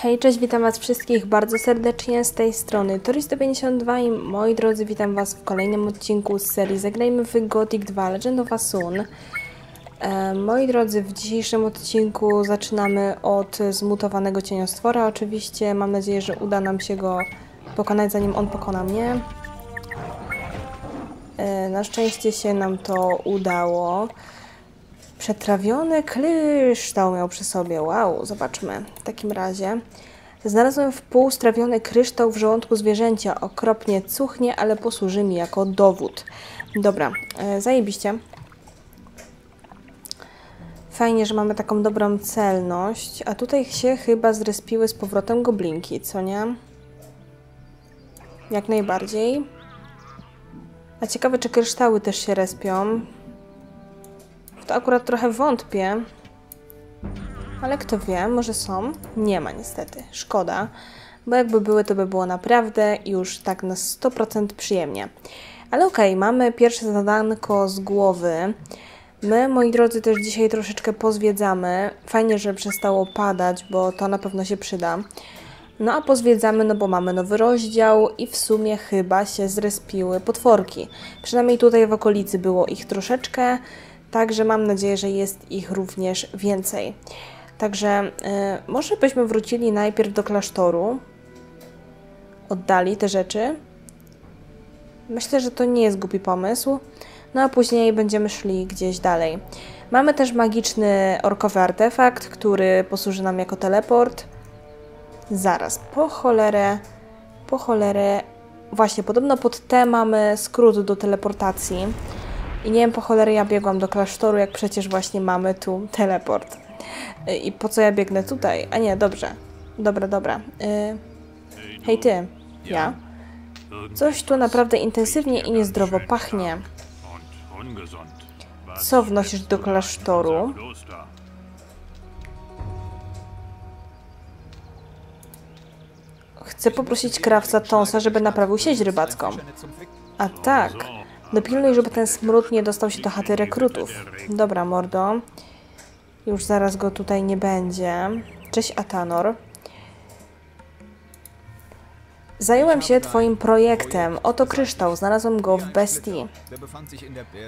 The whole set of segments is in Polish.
Hej, cześć, witam Was wszystkich bardzo serdecznie z tej strony Turist52 i moi drodzy, witam Was w kolejnym odcinku z serii Zagrajmy w Gothic 2 Legend of Asun. E, moi drodzy, w dzisiejszym odcinku zaczynamy od zmutowanego cieniostwora. Oczywiście mam nadzieję, że uda nam się go pokonać, zanim on pokona mnie. E, na szczęście się nam to udało. Przetrawiony kryształ miał przy sobie. Wow, zobaczmy. W takim razie znalazłem wpółstrawiony kryształ w żołądku zwierzęcia. Okropnie cuchnie, ale posłuży mi jako dowód. Dobra, e, zajebiście. Fajnie, że mamy taką dobrą celność. A tutaj się chyba zrespiły z powrotem goblinki, co nie? Jak najbardziej. A ciekawe, czy kryształy też się respią. To akurat trochę wątpię. Ale kto wie, może są? Nie ma niestety. Szkoda, bo jakby były, to by było naprawdę już tak na 100% przyjemnie. Ale okej, okay, mamy pierwsze zadanko z głowy. My, moi drodzy, też dzisiaj troszeczkę pozwiedzamy. Fajnie, że przestało padać, bo to na pewno się przyda. No a pozwiedzamy, no bo mamy nowy rozdział i w sumie chyba się zrespiły potworki. Przynajmniej tutaj w okolicy było ich troszeczkę, także mam nadzieję, że jest ich również więcej. Także y, może byśmy wrócili najpierw do klasztoru, oddali te rzeczy. Myślę, że to nie jest głupi pomysł. No a później będziemy szli gdzieś dalej. Mamy też magiczny orkowy artefakt, który posłuży nam jako teleport. Zaraz, po cholerę, po cholerę. Właśnie, podobno pod T mamy skrót do teleportacji. I nie wiem po cholerę ja biegłam do klasztoru, jak przecież właśnie mamy tu teleport. I po co ja biegnę tutaj? A nie, dobrze. Dobra, dobra. Yy... Hej ty, ja? Coś tu naprawdę intensywnie i niezdrowo pachnie. Co wnosisz do klasztoru? Chcę poprosić krawca Tonsa, żeby naprawił sieć rybacką. A tak. Dopilnuj, żeby ten smród nie dostał się do chaty rekrutów. Dobra, mordo. Już zaraz go tutaj nie będzie. Cześć, Atanor. Zająłem się twoim projektem. Oto kryształ. Znalazłem go w bestii.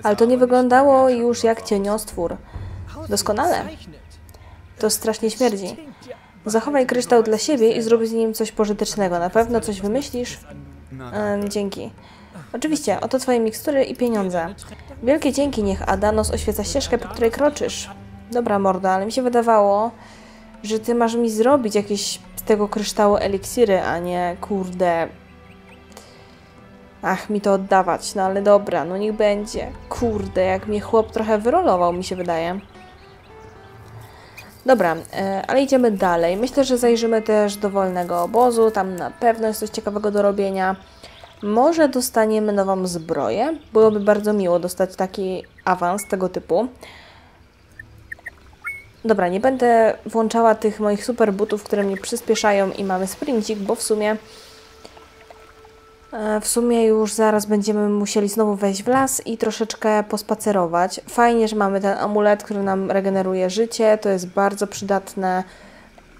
Ale to nie wyglądało już jak cieniostwór. Doskonale. To strasznie śmierdzi. Zachowaj kryształ dla siebie i zrób z nim coś pożytecznego. Na pewno coś wymyślisz? Ehm, dzięki. Oczywiście, oto twoje mikstury i pieniądze. Wielkie dzięki, niech Adanos oświeca ścieżkę, po której kroczysz. Dobra, morda, ale mi się wydawało, że ty masz mi zrobić jakieś z tego kryształu eliksiry, a nie, kurde... Ach, mi to oddawać, no ale dobra, no niech będzie. Kurde, jak mnie chłop trochę wyrolował, mi się wydaje. Dobra, e, ale idziemy dalej. Myślę, że zajrzymy też do wolnego obozu. Tam na pewno jest coś ciekawego do robienia. Może dostaniemy nową zbroję. Byłoby bardzo miło dostać taki awans tego typu. Dobra, nie będę włączała tych moich super butów, które mnie przyspieszają i mamy sprincik, bo w sumie e, w sumie już zaraz będziemy musieli znowu wejść w las i troszeczkę pospacerować. Fajnie, że mamy ten amulet, który nam regeneruje życie, to jest bardzo przydatne.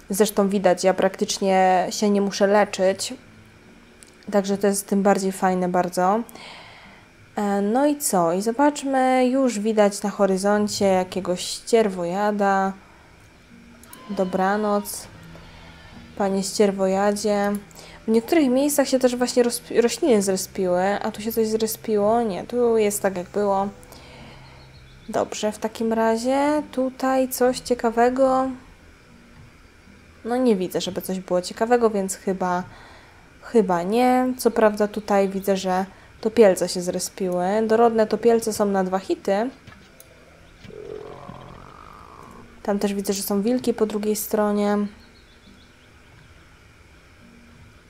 Zresztą widać, ja praktycznie się nie muszę leczyć, także to jest tym bardziej fajne bardzo. E, no i co? I zobaczmy, już widać na horyzoncie jakiegoś ścierwojada. Dobranoc, panie ścierwojadzie. W niektórych miejscach się też właśnie rośliny zrespiły, a tu się coś zrespiło. Nie, tu jest tak jak było. Dobrze, w takim razie tutaj coś ciekawego. No nie widzę, żeby coś było ciekawego, więc chyba, chyba nie. Co prawda tutaj widzę, że Topielce się zrespiły. Dorodne topielce są na dwa hity. Tam też widzę, że są wilki po drugiej stronie.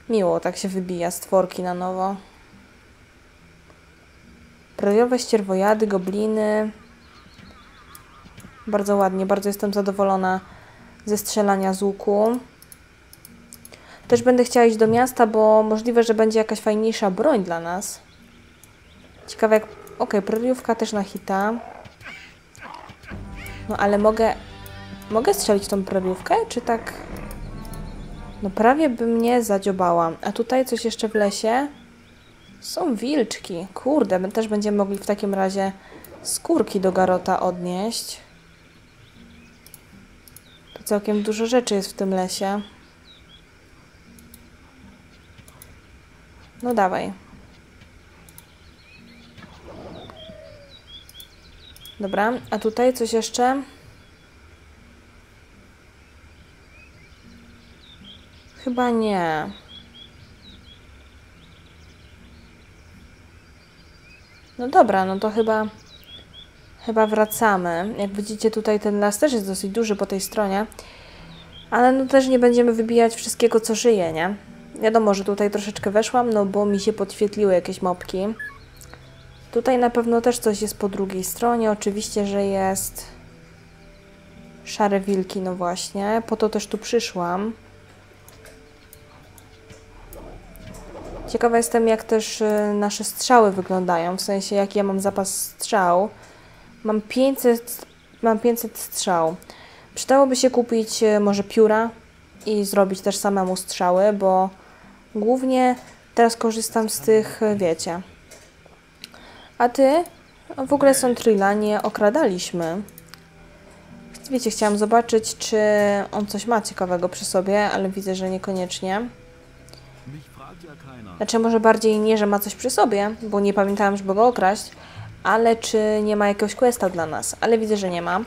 Miło tak się wybija stworki na nowo. Radiowe ścierwojady, gobliny. Bardzo ładnie, bardzo jestem zadowolona ze strzelania z łuku. Też będę chciała iść do miasta, bo możliwe, że będzie jakaś fajniejsza broń dla nas. Ciekawe jak... Ok, proriówka też na hita. No ale mogę... Mogę strzelić tą proriówkę, czy tak... No prawie by mnie zadziobała. A tutaj coś jeszcze w lesie? Są wilczki. Kurde, my też będziemy mogli w takim razie skórki do garota odnieść. Tu całkiem dużo rzeczy jest w tym lesie. No dawaj. Dobra, a tutaj coś jeszcze? Chyba nie. No dobra, no to chyba chyba wracamy. Jak widzicie tutaj ten las też jest dosyć duży po tej stronie. Ale no też nie będziemy wybijać wszystkiego co żyje, nie? Wiadomo, że tutaj troszeczkę weszłam, no bo mi się podświetliły jakieś mopki. Tutaj na pewno też coś jest po drugiej stronie. Oczywiście, że jest szare wilki, no właśnie. Po to też tu przyszłam. Ciekawa jestem, jak też y, nasze strzały wyglądają, w sensie jaki ja mam zapas strzał. Mam 500, mam 500 strzał. Przydałoby się kupić y, może pióra i zrobić też samemu strzały, bo głównie teraz korzystam z tych, y, wiecie. A ty? W ogóle są Trilla nie okradaliśmy. Wiecie, chciałam zobaczyć, czy on coś ma ciekawego przy sobie, ale widzę, że niekoniecznie. Znaczy może bardziej nie, że ma coś przy sobie, bo nie pamiętałam, żeby go okraść, ale czy nie ma jakiegoś questa dla nas, ale widzę, że nie ma.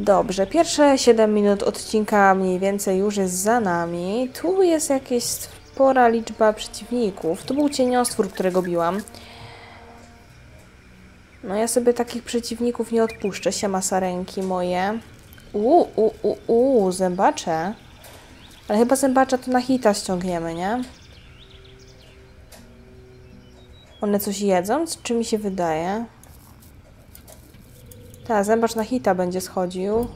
Dobrze, pierwsze 7 minut odcinka mniej więcej już jest za nami. Tu jest jakaś spora liczba przeciwników. Tu był cieniostwór, którego biłam. No ja sobie takich przeciwników nie odpuszczę. Siema sarenki moje. Uuu, u, u, u, zębacze. Ale chyba zębacza to na hita ściągniemy, nie? One coś jedzą? Czy mi się wydaje? Tak, zębacz na hita będzie schodził.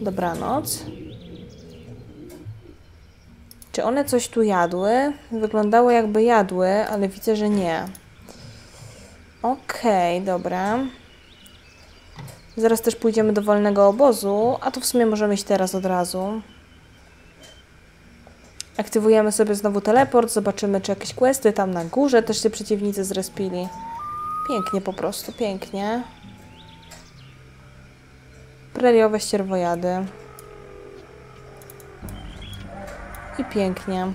Dobranoc. Czy one coś tu jadły? Wyglądało jakby jadły, ale widzę, że nie. Okej, okay, dobra. Zaraz też pójdziemy do wolnego obozu, a to w sumie możemy iść teraz od razu. Aktywujemy sobie znowu teleport, zobaczymy czy jakieś questy tam na górze też się przeciwnicy zrespili. Pięknie po prostu, pięknie. Preriowe ścierwojady. I pięknie.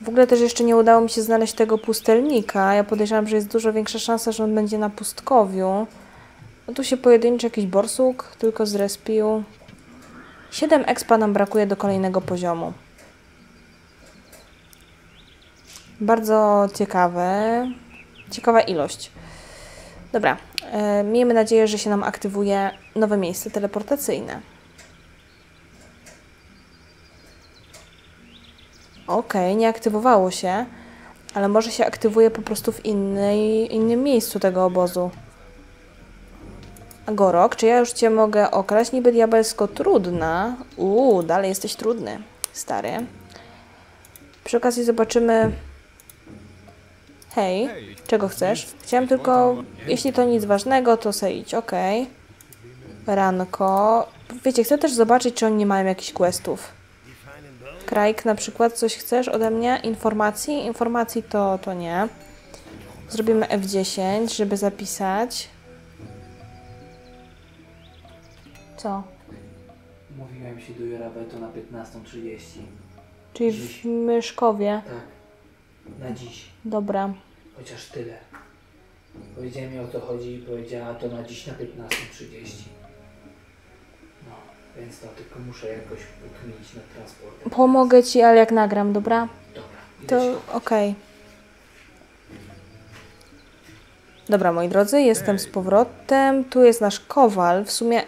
W ogóle też jeszcze nie udało mi się znaleźć tego pustelnika. Ja podejrzewam, że jest dużo większa szansa, że on będzie na pustkowiu. No tu się pojedynczy jakiś borsuk tylko zrespił. 7 expa nam brakuje do kolejnego poziomu. Bardzo ciekawe. Ciekawa ilość. Dobra. E, miejmy nadzieję, że się nam aktywuje nowe miejsce teleportacyjne. Ok, nie aktywowało się, ale może się aktywuje po prostu w innej, innym miejscu tego obozu. Gorok, czy ja już Cię mogę okraść? Niby diabelsko trudna. Uuu, dalej jesteś trudny, stary. Przy okazji zobaczymy... Hej, czego chcesz? Chciałem tylko... Jeśli to nic ważnego, to se idź, okej. Okay. Ranko. Wiecie, chcę też zobaczyć, czy oni nie mają jakichś questów. Krajk na przykład, coś chcesz ode mnie? Informacji? Informacji to, to nie. Zrobimy F10, żeby zapisać. Co? Mówiłem się do Jurabetu na 15.30. Czyli w Myszkowie. Tak. Na dziś. Dobra. Chociaż tyle. Powiedziałem jej o co chodzi i powiedziała to na dziś na 15.30. No, więc to tylko muszę jakoś ukminić nad transportem. Pomogę Ci, ale jak nagram, dobra? Dobra, idę To się. okej. Dobra, moi drodzy, jestem z powrotem. Tu jest nasz kowal. W sumie.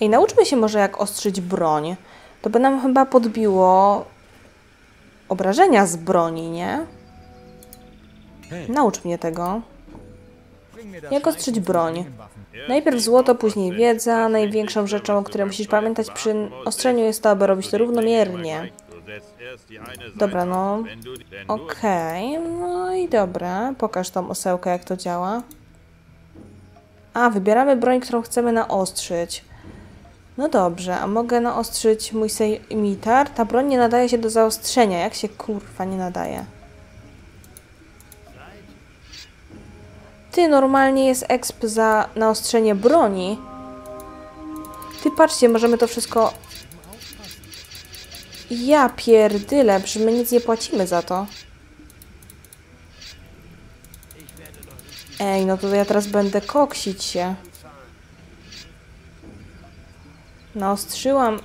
Ej, nauczmy się może jak ostrzyć broń. To by nam chyba podbiło obrażenia z broni, nie? Naucz mnie tego. Jak ostrzyć broń? Najpierw złoto, później wiedza. Największą rzeczą, o której musisz pamiętać przy ostrzeniu jest to, aby robić to równomiernie. Dobra, no. Okej, no i dobra. Pokaż tą osełkę, jak to działa. A, wybieramy broń, którą chcemy naostrzyć. No dobrze, a mogę naostrzyć mój sejmitar? Ta broń nie nadaje się do zaostrzenia. Jak się kurwa nie nadaje? Ty, normalnie jest exp za naostrzenie broni. Ty, patrzcie, możemy to wszystko... Ja pierdyle, przecież my nic nie płacimy za to. Ej, no to ja teraz będę koksić się. Naostrzyłam.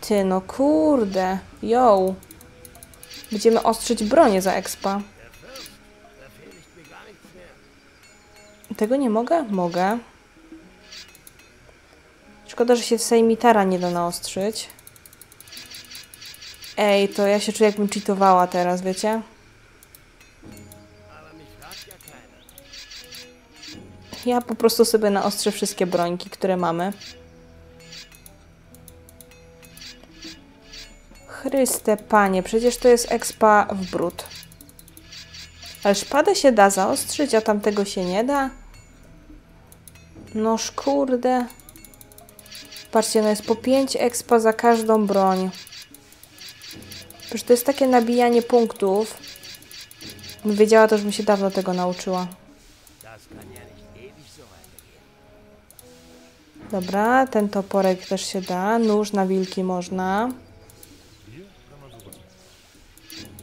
Ty, no kurde. Yo. Będziemy ostrzyć bronię za expa. Tego nie mogę? Mogę. Szkoda, że się Sejmitara nie da naostrzyć. Ej, to ja się czuję jakbym cheatowała teraz, wiecie? Ja po prostu sobie naostrzę wszystkie brońki, które mamy. Chryste panie, przecież to jest expa w brud. Ale szpadę się da zaostrzyć, a tamtego się nie da? Noż kurde. Patrzcie, no jest po 5 expa za każdą broń. Przecież to jest takie nabijanie punktów. Wiedziała, to już bym się dawno tego nauczyła. Dobra, ten toporek też się da. Nóż na wilki można.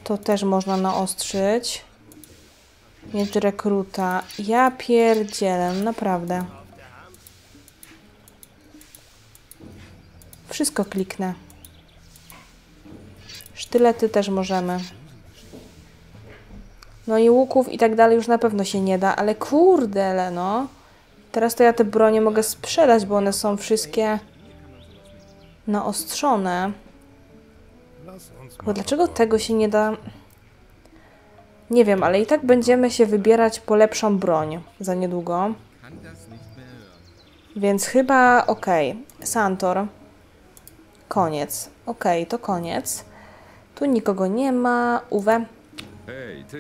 To też można naostrzyć. Miecz rekruta. Ja pierdzielę, naprawdę. Wszystko kliknę. Sztylety też możemy. No i łuków i tak dalej już na pewno się nie da, ale kurde, no. Teraz to ja te bronie mogę sprzedać, bo one są wszystkie naostrzone. Bo dlaczego tego się nie da... Nie wiem, ale i tak będziemy się wybierać po lepszą broń za niedługo. Więc chyba okej. Okay. Santor. Koniec. Okej, okay, to koniec. Tu nikogo nie ma. Uwe.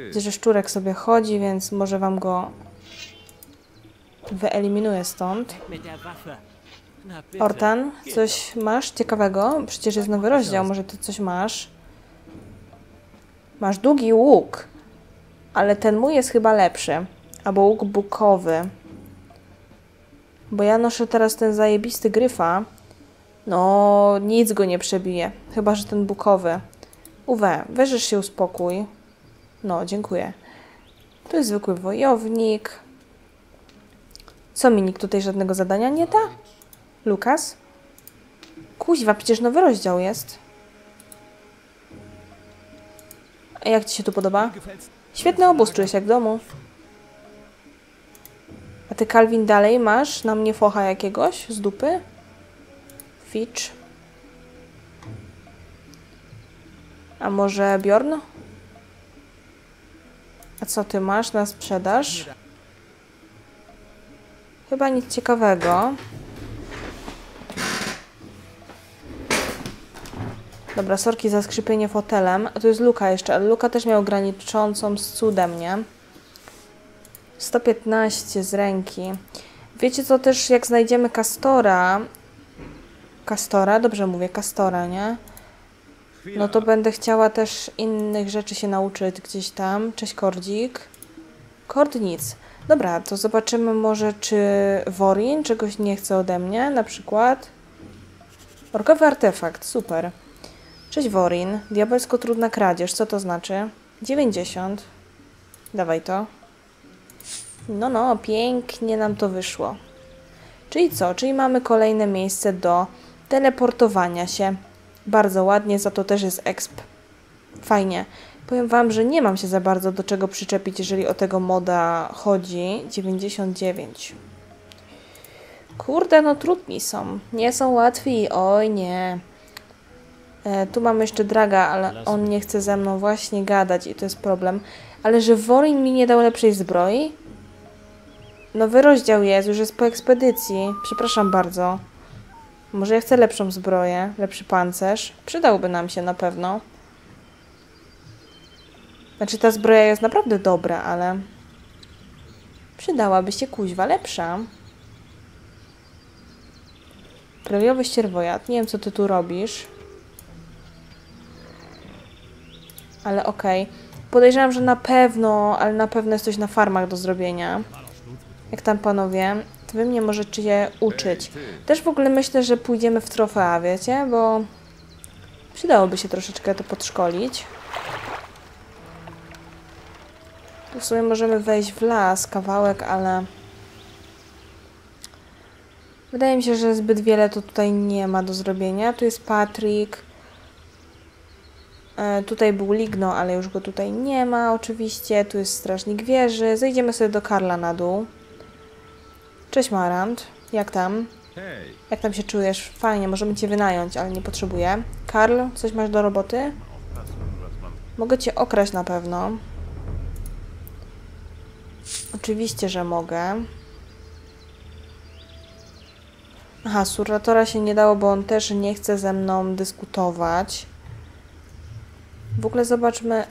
Widzę, że szczurek sobie chodzi, więc może wam go wyeliminuję stąd. Ortan, coś masz ciekawego? Przecież jest nowy rozdział, może ty coś masz? Masz długi łuk, ale ten mój jest chyba lepszy. Albo łuk bukowy. Bo ja noszę teraz ten zajebisty gryfa. No, nic go nie przebije. Chyba, że ten bukowy. Uwe, weźesz się uspokój. No, dziękuję. Tu jest zwykły wojownik. Co mi nikt tutaj żadnego zadania nie da? Lukas? Kuźwa, przecież nowy rozdział jest. A jak Ci się tu podoba? Świetny obóz, czujesz jak w domu. A Ty, Calvin, dalej masz na mnie focha jakiegoś z dupy? A może Bjorn? A co Ty masz na sprzedaż? Chyba nic ciekawego. Dobra, sorki za skrzypienie fotelem. A tu jest Luka jeszcze, ale Luka też miał graniczącą z cudem, nie? 115 z ręki. Wiecie co też, jak znajdziemy Kastora... Kastora? Dobrze mówię, Kastora, nie? No to będę chciała też innych rzeczy się nauczyć gdzieś tam. Cześć, Kordzik. Kord nic. Dobra, to zobaczymy może, czy Worin czegoś nie chce ode mnie, na przykład. Orkowy artefakt, super. Cześć Worin, diabelsko trudna kradzież, co to znaczy? 90. Dawaj to. No, no, pięknie nam to wyszło. Czyli co? Czyli mamy kolejne miejsce do teleportowania się. Bardzo ładnie, za to też jest exp. Fajnie. Powiem Wam, że nie mam się za bardzo do czego przyczepić, jeżeli o tego moda chodzi. 99. Kurde, no trudni są. Nie są łatwi. Oj, nie. E, tu mamy jeszcze Draga, ale on nie chce ze mną właśnie gadać i to jest problem. Ale że Worin mi nie dał lepszej zbroi? Nowy rozdział jest, już jest po ekspedycji. Przepraszam bardzo. Może ja chcę lepszą zbroję, lepszy pancerz. Przydałby nam się na pewno. Znaczy ta zbroja jest naprawdę dobra, ale... Przydałaby się kuźwa lepsza. Prawiowy ścierwojad. Nie wiem, co ty tu robisz. Ale okej. Podejrzewam, że na pewno, ale na pewno jest coś na farmach do zrobienia. Jak tam panowie, wy mnie możecie je uczyć. Też w ogóle myślę, że pójdziemy w trofea, wiecie? Bo przydałoby się troszeczkę to podszkolić. Tu w sumie możemy wejść w las, kawałek, ale... Wydaje mi się, że zbyt wiele to tutaj nie ma do zrobienia. Tu jest Patrick. E, tutaj był Ligno, ale już go tutaj nie ma oczywiście. Tu jest Strażnik Wieży. Zejdziemy sobie do Karla na dół. Cześć Marant. Jak tam? Jak tam się czujesz? Fajnie, możemy Cię wynająć, ale nie potrzebuję. Karl, coś masz do roboty? Mogę Cię okraść na pewno. Oczywiście, że mogę. Aha, Surratora się nie dało, bo on też nie chce ze mną dyskutować. W ogóle zobaczmy...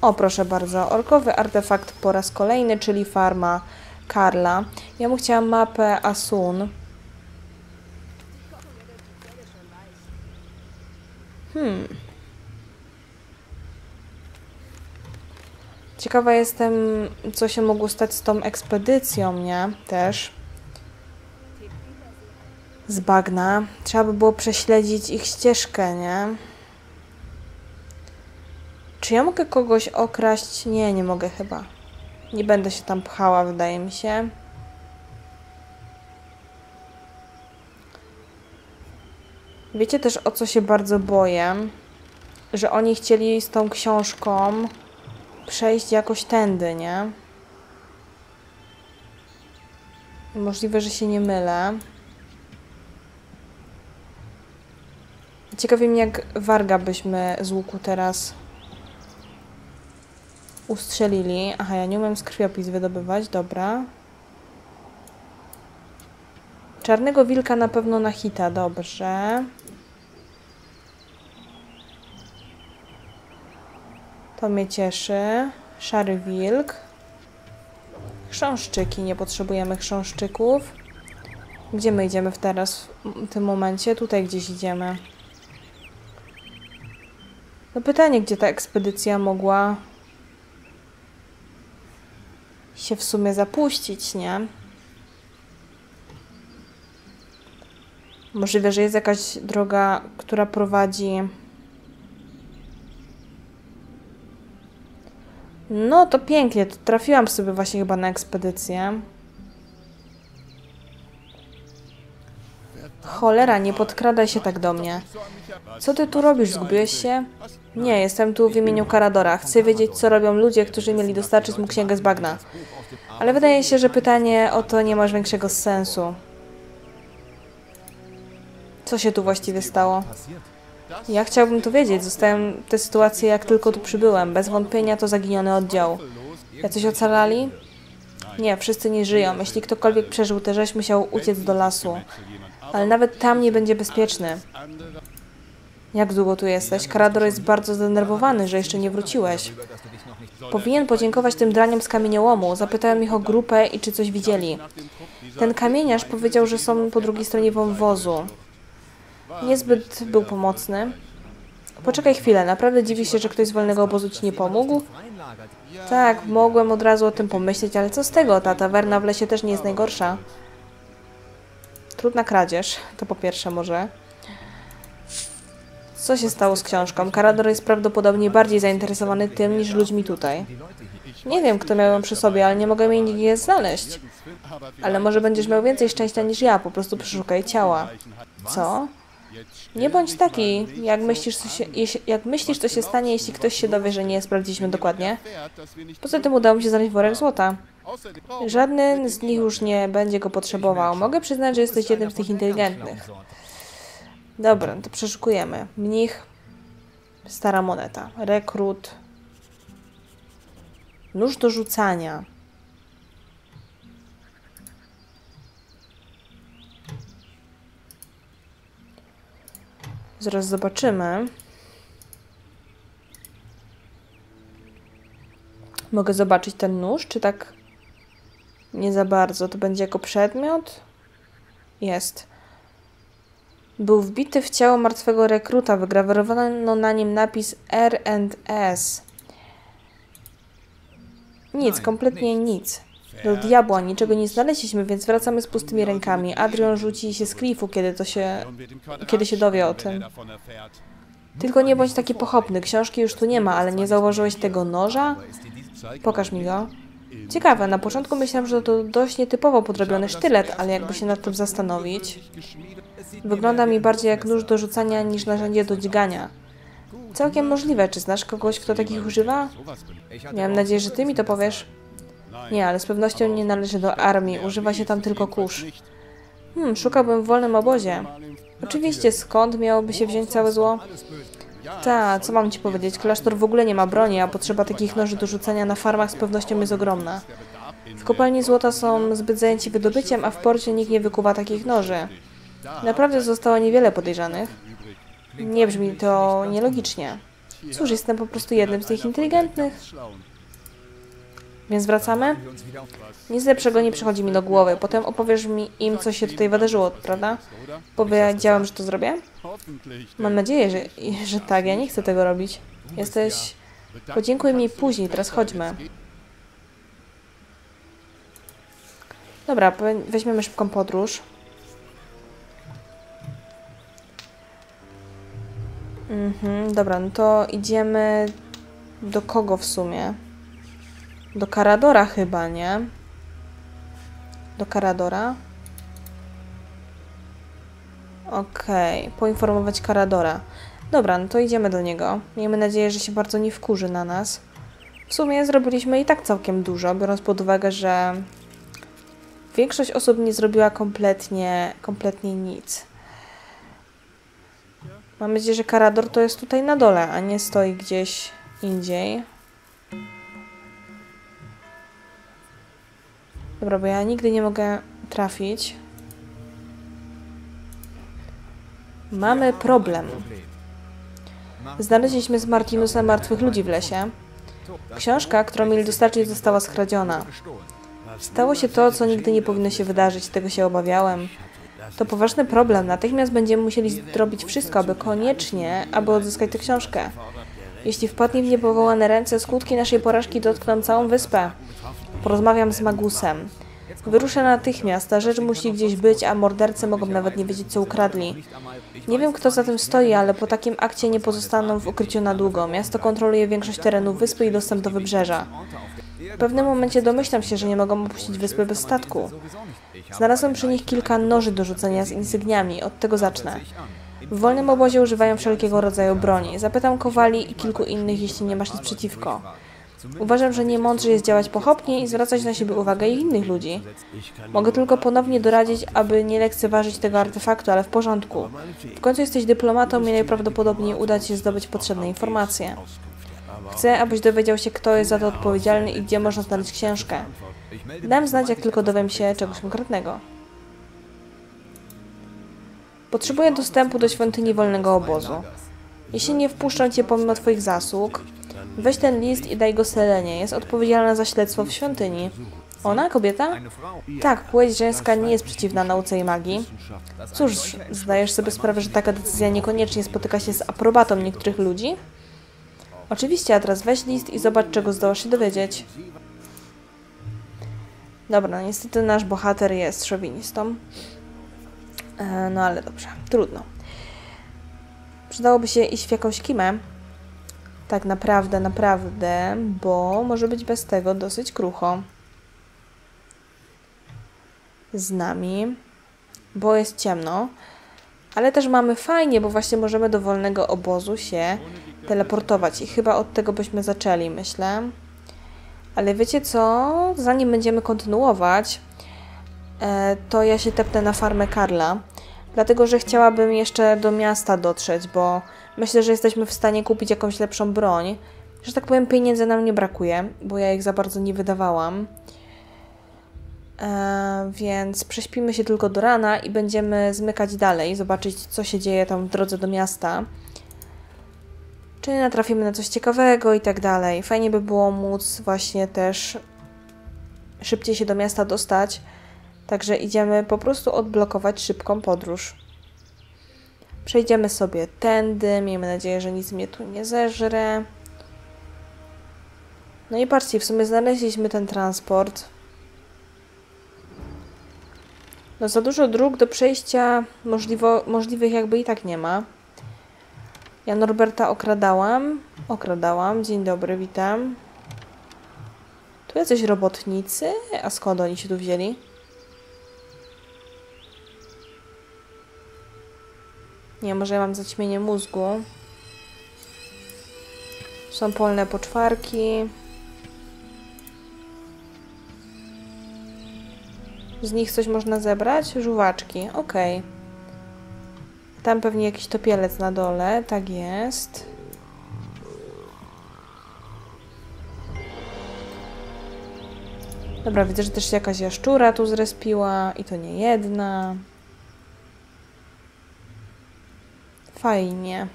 O, proszę bardzo, orkowy artefakt po raz kolejny, czyli farma Karla. Ja mu chciałam mapę Asun. Hmm. Ciekawa jestem, co się mogło stać z tą ekspedycją, nie? Też. Z bagna. Trzeba by było prześledzić ich ścieżkę, nie? Czy ja mogę kogoś okraść? Nie, nie mogę chyba. Nie będę się tam pchała, wydaje mi się. Wiecie też o co się bardzo boję? Że oni chcieli z tą książką przejść jakoś tędy, nie? Możliwe, że się nie mylę. Ciekawi mnie, jak warga byśmy z łuku teraz ustrzelili. Aha, ja nie umiem z krwiopis wydobywać, dobra. Czarnego wilka na pewno na hita, dobrze. To mnie cieszy. Szary wilk. Chrząszczyki, nie potrzebujemy chrząszczyków. Gdzie my idziemy w teraz, w tym momencie? Tutaj gdzieś idziemy. No pytanie, gdzie ta ekspedycja mogła się w sumie zapuścić, nie? Możliwe, że jest jakaś droga, która prowadzi. No to pięknie, to trafiłam sobie właśnie chyba na ekspedycję. Cholera, nie podkradaj się tak do mnie. Co ty tu robisz? Zgubiłeś się? Nie, jestem tu w imieniu Karadora. Chcę wiedzieć, co robią ludzie, którzy mieli dostarczyć mu księgę z bagna. Ale wydaje się, że pytanie o to nie ma większego sensu. Co się tu właściwie stało? Ja chciałbym to wiedzieć. Zostałem tę sytuację, jak tylko tu przybyłem. Bez wątpienia to zaginiony oddział. Jacyś ocalali? Nie, wszyscy nie żyją. Jeśli ktokolwiek przeżył tę rzeź, musiał uciec do lasu. Ale nawet tam nie będzie bezpieczny. Jak długo tu jesteś? Karador jest bardzo zdenerwowany, że jeszcze nie wróciłeś. Powinien podziękować tym draniom z kamieniołomu. Zapytałem ich o grupę i czy coś widzieli. Ten kamieniarz powiedział, że są po drugiej stronie wąwozu. Niezbyt był pomocny. Poczekaj chwilę, naprawdę dziwi się, że ktoś z wolnego obozu ci nie pomógł? Tak, mogłem od razu o tym pomyśleć, ale co z tego? Ta tawerna w lesie też nie jest najgorsza. Trudna kradzież, to po pierwsze może. Co się stało z książką? Karador jest prawdopodobnie bardziej zainteresowany tym niż ludźmi tutaj. Nie wiem, kto miał ją przy sobie, ale nie mogę jej nigdzie znaleźć. Ale może będziesz miał więcej szczęścia niż ja, po prostu przeszukaj ciała. Co? Nie bądź taki. Jak myślisz, co się, jak myślisz, co się stanie, jeśli ktoś się dowie, że nie sprawdziliśmy dokładnie? Poza tym udało mi się znaleźć worek złota. Żaden z nich już nie będzie go potrzebował. Mogę przyznać, że jesteś jednym z tych inteligentnych. Dobra, to przeszukujemy. Mnich, stara moneta, rekrut, nóż do rzucania. Zaraz zobaczymy. Mogę zobaczyć ten nóż, czy tak Nie za bardzo. To będzie jako przedmiot? Jest. Był wbity w ciało martwego rekruta. Wygrawerowano na nim napis R&S. Nic, kompletnie nic. Do diabła, niczego nie znaleźliśmy, więc wracamy z pustymi rękami. Adrian rzuci się z klifu, kiedy to się... kiedy się dowie o tym. Tylko nie bądź taki pochopny. Książki już tu nie ma, ale nie zauważyłeś tego noża? Pokaż mi go. Ciekawe, na początku myślałam, że to dość nietypowo podrobiony sztylet, ale jakby się nad tym zastanowić... Wygląda mi bardziej jak nóż do rzucania niż narzędzie do dźgania. Całkiem możliwe. Czy znasz kogoś, kto takich używa? Miałem nadzieję, że ty mi to powiesz. Nie, ale z pewnością nie należy do armii. Używa się tam tylko kurz. Hmm, szukałbym w wolnym obozie. Oczywiście, skąd miałoby się wziąć całe zło? Ta, co mam ci powiedzieć? Klasztor w ogóle nie ma broni, a potrzeba takich noży do rzucania na farmach z pewnością jest ogromna. W kopalni złota są zbyt zajęci wydobyciem, a w porcie nikt nie wykuwa takich noży. Naprawdę zostało niewiele podejrzanych. Nie brzmi to nielogicznie. Cóż, jestem po prostu jednym z tych inteligentnych. Więc wracamy? Nic lepszego nie przychodzi mi do głowy. Potem opowiesz mi im, co się tutaj wydarzyło, prawda? Powiedziałem, że to zrobię? Mam nadzieję, że, że tak. Ja nie chcę tego robić. Jesteś... Podziękuj mi później, teraz chodźmy. Dobra, weźmiemy szybką podróż. Mhm, dobra, no to idziemy do kogo w sumie? Do Karadora chyba, nie? Do Karadora? Okej, okay. poinformować Karadora. Dobra, no to idziemy do niego. Miejmy nadzieję, że się bardzo nie wkurzy na nas. W sumie zrobiliśmy i tak całkiem dużo, biorąc pod uwagę, że większość osób nie zrobiła kompletnie, kompletnie nic. Mam nadzieję, że Karador to jest tutaj na dole, a nie stoi gdzieś indziej. Dobra, bo ja nigdy nie mogę trafić. Mamy problem. Znaleźliśmy z Martinusem martwych ludzi w lesie. Książka, którą mieli dostarczyć, została skradziona. Stało się to, co nigdy nie powinno się wydarzyć, tego się obawiałem. To poważny problem. Natychmiast będziemy musieli zrobić wszystko, aby koniecznie, aby odzyskać tę książkę. Jeśli wpadnie w niepowołane ręce, skutki naszej porażki dotkną całą wyspę. Porozmawiam z Magusem. Wyruszę natychmiast, ta rzecz musi gdzieś być, a mordercy mogą nawet nie wiedzieć, co ukradli. Nie wiem, kto za tym stoi, ale po takim akcie nie pozostaną w ukryciu na długo. Miasto kontroluje większość terenu wyspy i dostęp do wybrzeża. W pewnym momencie domyślam się, że nie mogą opuścić wyspy bez statku. Znalazłem przy nich kilka noży do rzucenia z insygniami, od tego zacznę. W wolnym obozie używają wszelkiego rodzaju broni. Zapytam Kowali i kilku innych, jeśli nie masz nic przeciwko. Uważam, że nie mądrze jest działać pochopnie i zwracać na siebie uwagę innych ludzi. Mogę tylko ponownie doradzić, aby nie lekceważyć tego artefaktu, ale w porządku. W końcu jesteś dyplomatą i najprawdopodobniej uda Ci się zdobyć potrzebne informacje. Chcę, abyś dowiedział się, kto jest za to odpowiedzialny i gdzie można znaleźć książkę. Dam znać, jak tylko dowiem się czegoś konkretnego. Potrzebuję dostępu do świątyni wolnego obozu. Jeśli nie wpuszczą cię pomimo twoich zasług, weź ten list i daj go Selenie. Jest odpowiedzialna za śledztwo w świątyni. Ona, kobieta? Tak, płeć żeńska nie jest przeciwna nauce i magii. Cóż, zdajesz sobie sprawę, że taka decyzja niekoniecznie spotyka się z aprobatą niektórych ludzi? Oczywiście, a teraz weź list i zobacz, czego zdołasz się dowiedzieć. Dobra, no niestety nasz bohater jest szowinistą. E, no ale dobrze, trudno. Przydałoby się iść w jakąś kimę. Tak naprawdę, naprawdę, bo może być bez tego dosyć krucho. Z nami, bo jest ciemno. Ale też mamy fajnie, bo właśnie możemy do wolnego obozu się teleportować. I chyba od tego byśmy zaczęli, myślę. Ale wiecie co? Zanim będziemy kontynuować, e, to ja się tepnę na farmę Karla. Dlatego, że chciałabym jeszcze do miasta dotrzeć, bo myślę, że jesteśmy w stanie kupić jakąś lepszą broń. Że tak powiem, pieniędzy nam nie brakuje, bo ja ich za bardzo nie wydawałam. E, więc prześpimy się tylko do rana i będziemy zmykać dalej, zobaczyć co się dzieje tam w drodze do miasta. Czy natrafimy na coś ciekawego i tak dalej. Fajnie by było móc właśnie też szybciej się do miasta dostać. Także idziemy po prostu odblokować szybką podróż. Przejdziemy sobie tędy. Miejmy nadzieję, że nic mnie tu nie zeżre. No i patrzcie, w sumie znaleźliśmy ten transport. No za dużo dróg do przejścia możliwo, możliwych jakby i tak nie ma. Ja Norberta okradałam. Okradałam. Dzień dobry, witam. Tu jacyś robotnicy? A skąd oni się tu wzięli? Nie, może ja mam zaćmienie mózgu. Są polne poczwarki. Z nich coś można zebrać? Żuwaczki, okej. Tam pewnie jakiś topielec na dole, tak jest. Dobra, widzę, że też jakaś jaszczura tu zrespiła i to nie jedna. Fajnie.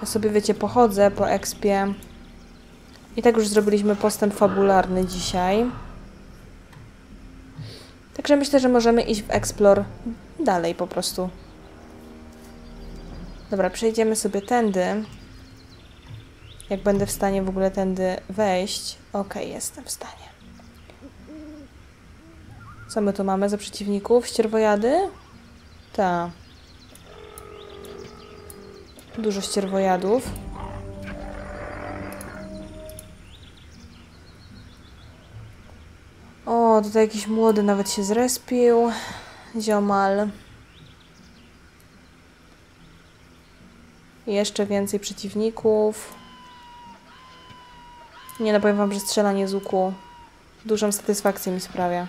Ja sobie, wiecie, pochodzę po ekspie. I tak już zrobiliśmy postęp fabularny dzisiaj. Także myślę, że możemy iść w Explore dalej po prostu. Dobra, przejdziemy sobie tędy. Jak będę w stanie w ogóle tędy wejść. Okej, jestem w stanie. Co my tu mamy za przeciwników? Ścierwojady? Ta. Dużo ścierwojadów. O, tutaj jakiś młody nawet się zrespił. Ziomal. Jeszcze więcej przeciwników. Nie no, powiem wam, że strzelanie z łuku dużą satysfakcję mi sprawia.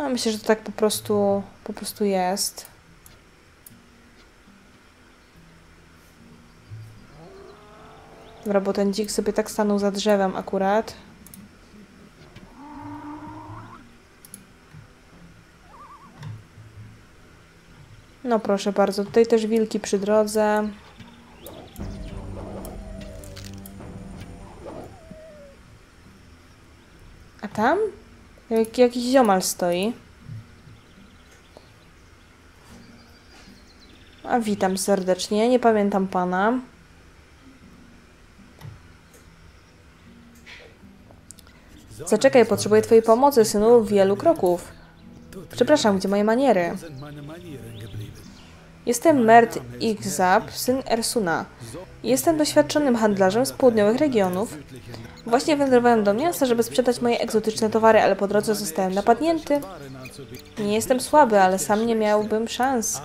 A myślę, że to tak po prostu, po prostu jest. Dobra, bo ten dzik sobie tak stanął za drzewem akurat. No proszę bardzo, tutaj też wilki przy drodze. A tam? Jak, jakiś ziomal stoi. A witam serdecznie, nie pamiętam pana. Zaczekaj, potrzebuję twojej pomocy, synu, wielu kroków. Przepraszam, gdzie moje maniery? Jestem Mert Igzab, syn Ersuna. Jestem doświadczonym handlarzem z południowych regionów. Właśnie wędrowałem do miasta, żeby sprzedać moje egzotyczne towary, ale po drodze zostałem napadnięty. Nie jestem słaby, ale sam nie miałbym szans.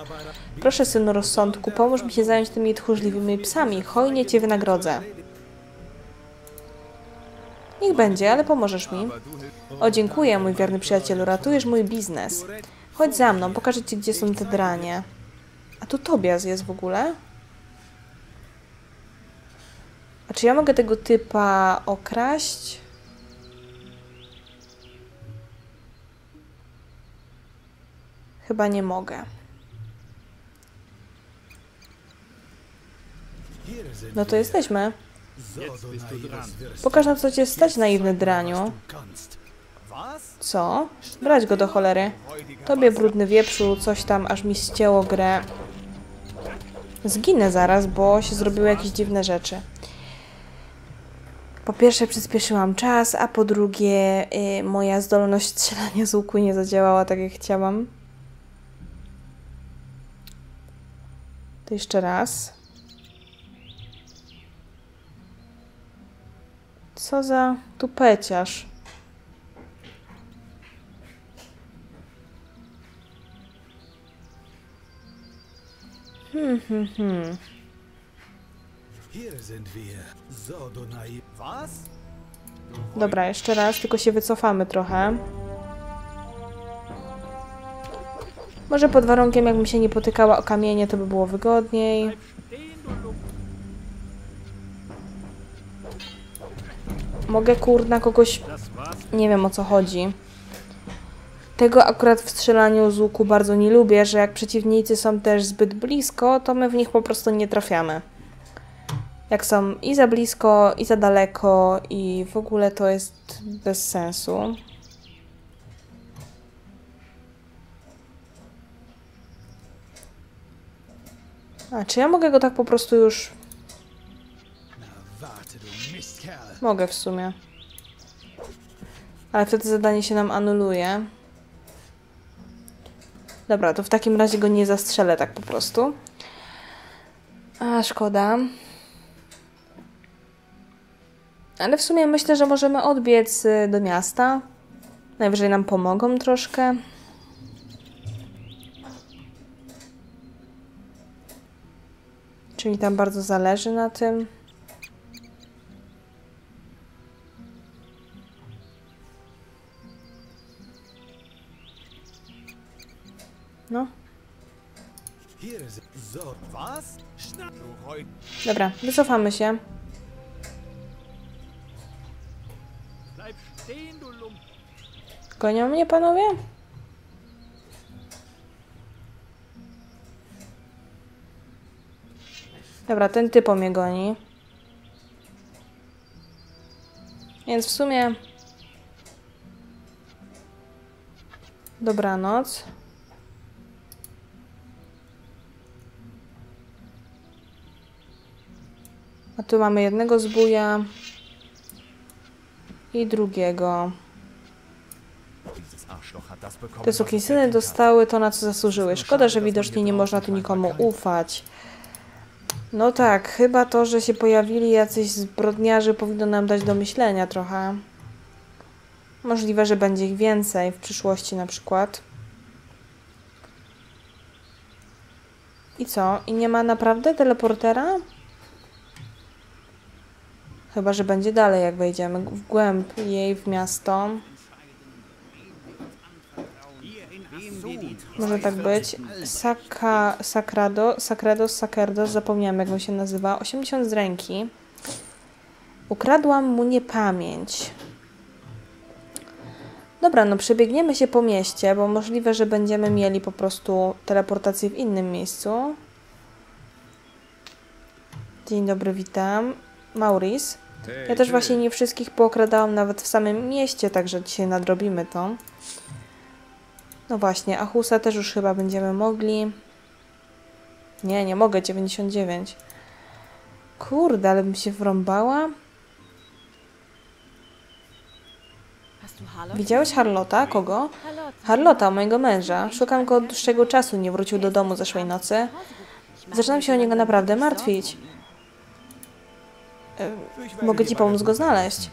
Proszę, synu rozsądku, pomóż mi się zająć tymi tchórzliwymi psami. Hojnie cię wynagrodzę. Niech będzie, ale pomożesz mi. O, dziękuję, mój wierny przyjacielu, ratujesz mój biznes. Chodź za mną, pokażę ci, gdzie są te dranie. A tu Tobias jest w ogóle? A czy ja mogę tego typa okraść? Chyba nie mogę. No to jesteśmy. Pokaż na co cię stać, naiwny draniu. Co? Brać go do cholery. Tobie, brudny wieprzu, coś tam, aż mi ścięło grę. Zginę zaraz, bo się zrobiły jakieś dziwne rzeczy. Po pierwsze przyspieszyłam czas, a po drugie y, moja zdolność strzelania z łuku nie zadziałała tak jak chciałam. To jeszcze raz. Co za tupeciarz. Hmm, hmm, hmm. Hier sind wir. Sodonai. Was? Dobra, jeszcze raz, tylko się wycofamy trochę. Może pod warunkiem, jakbym się nie potykała o kamienie, to by było wygodniej. Mogę kurna kogoś... Nie wiem o co chodzi. Tego akurat w strzelaniu z łuku bardzo nie lubię, że jak przeciwnicy są też zbyt blisko, to my w nich po prostu nie trafiamy. Jak są i za blisko, i za daleko, i w ogóle to jest bez sensu. A, czy ja mogę go tak po prostu już... Mogę w sumie. Ale wtedy zadanie się nam anuluje. Dobra, to w takim razie go nie zastrzelę tak po prostu. A, szkoda. Ale w sumie myślę, że możemy odbiec y, do miasta. Najwyżej nam pomogą troszkę. Czy mi tam bardzo zależy na tym? Dobra, wycofamy się. Gonią mnie panowie? Dobra, ten typo mnie goni. Więc w sumie... Dobranoc. A tu mamy jednego zbuja i drugiego. Te sukinsyny dostały to, na co zasłużyły. Szkoda, że widocznie nie można tu nikomu ufać. No tak, chyba to, że się pojawili jacyś zbrodniarze powinno nam dać do myślenia trochę. Możliwe, że będzie ich więcej w przyszłości na przykład. I co? I nie ma naprawdę teleportera? Chyba, że będzie dalej, jak wejdziemy w głęb jej w miasto. Może tak być. Saka, Sacrado, Sacredos, Sacerdos, zapomniałam jak on się nazywa. 80 z ręki. Ukradłam mu niepamięć. Dobra, no przebiegniemy się po mieście, bo możliwe, że będziemy mieli po prostu teleportację w innym miejscu. Dzień dobry, witam. Maurice. Ja też właśnie nie wszystkich pookradałam nawet w samym mieście, także dzisiaj nadrobimy to. No właśnie, Achusa też już chyba będziemy mogli. Nie, nie mogę, 99. Kurde, ale bym się wrąbała. Widziałeś Harlota? Kogo? Harlota, mojego męża. Szukam go od dłuższego czasu, nie wrócił do domu zeszłej nocy. Zaczynam się o niego naprawdę martwić. E, Mogę ci pomóc go znaleźć.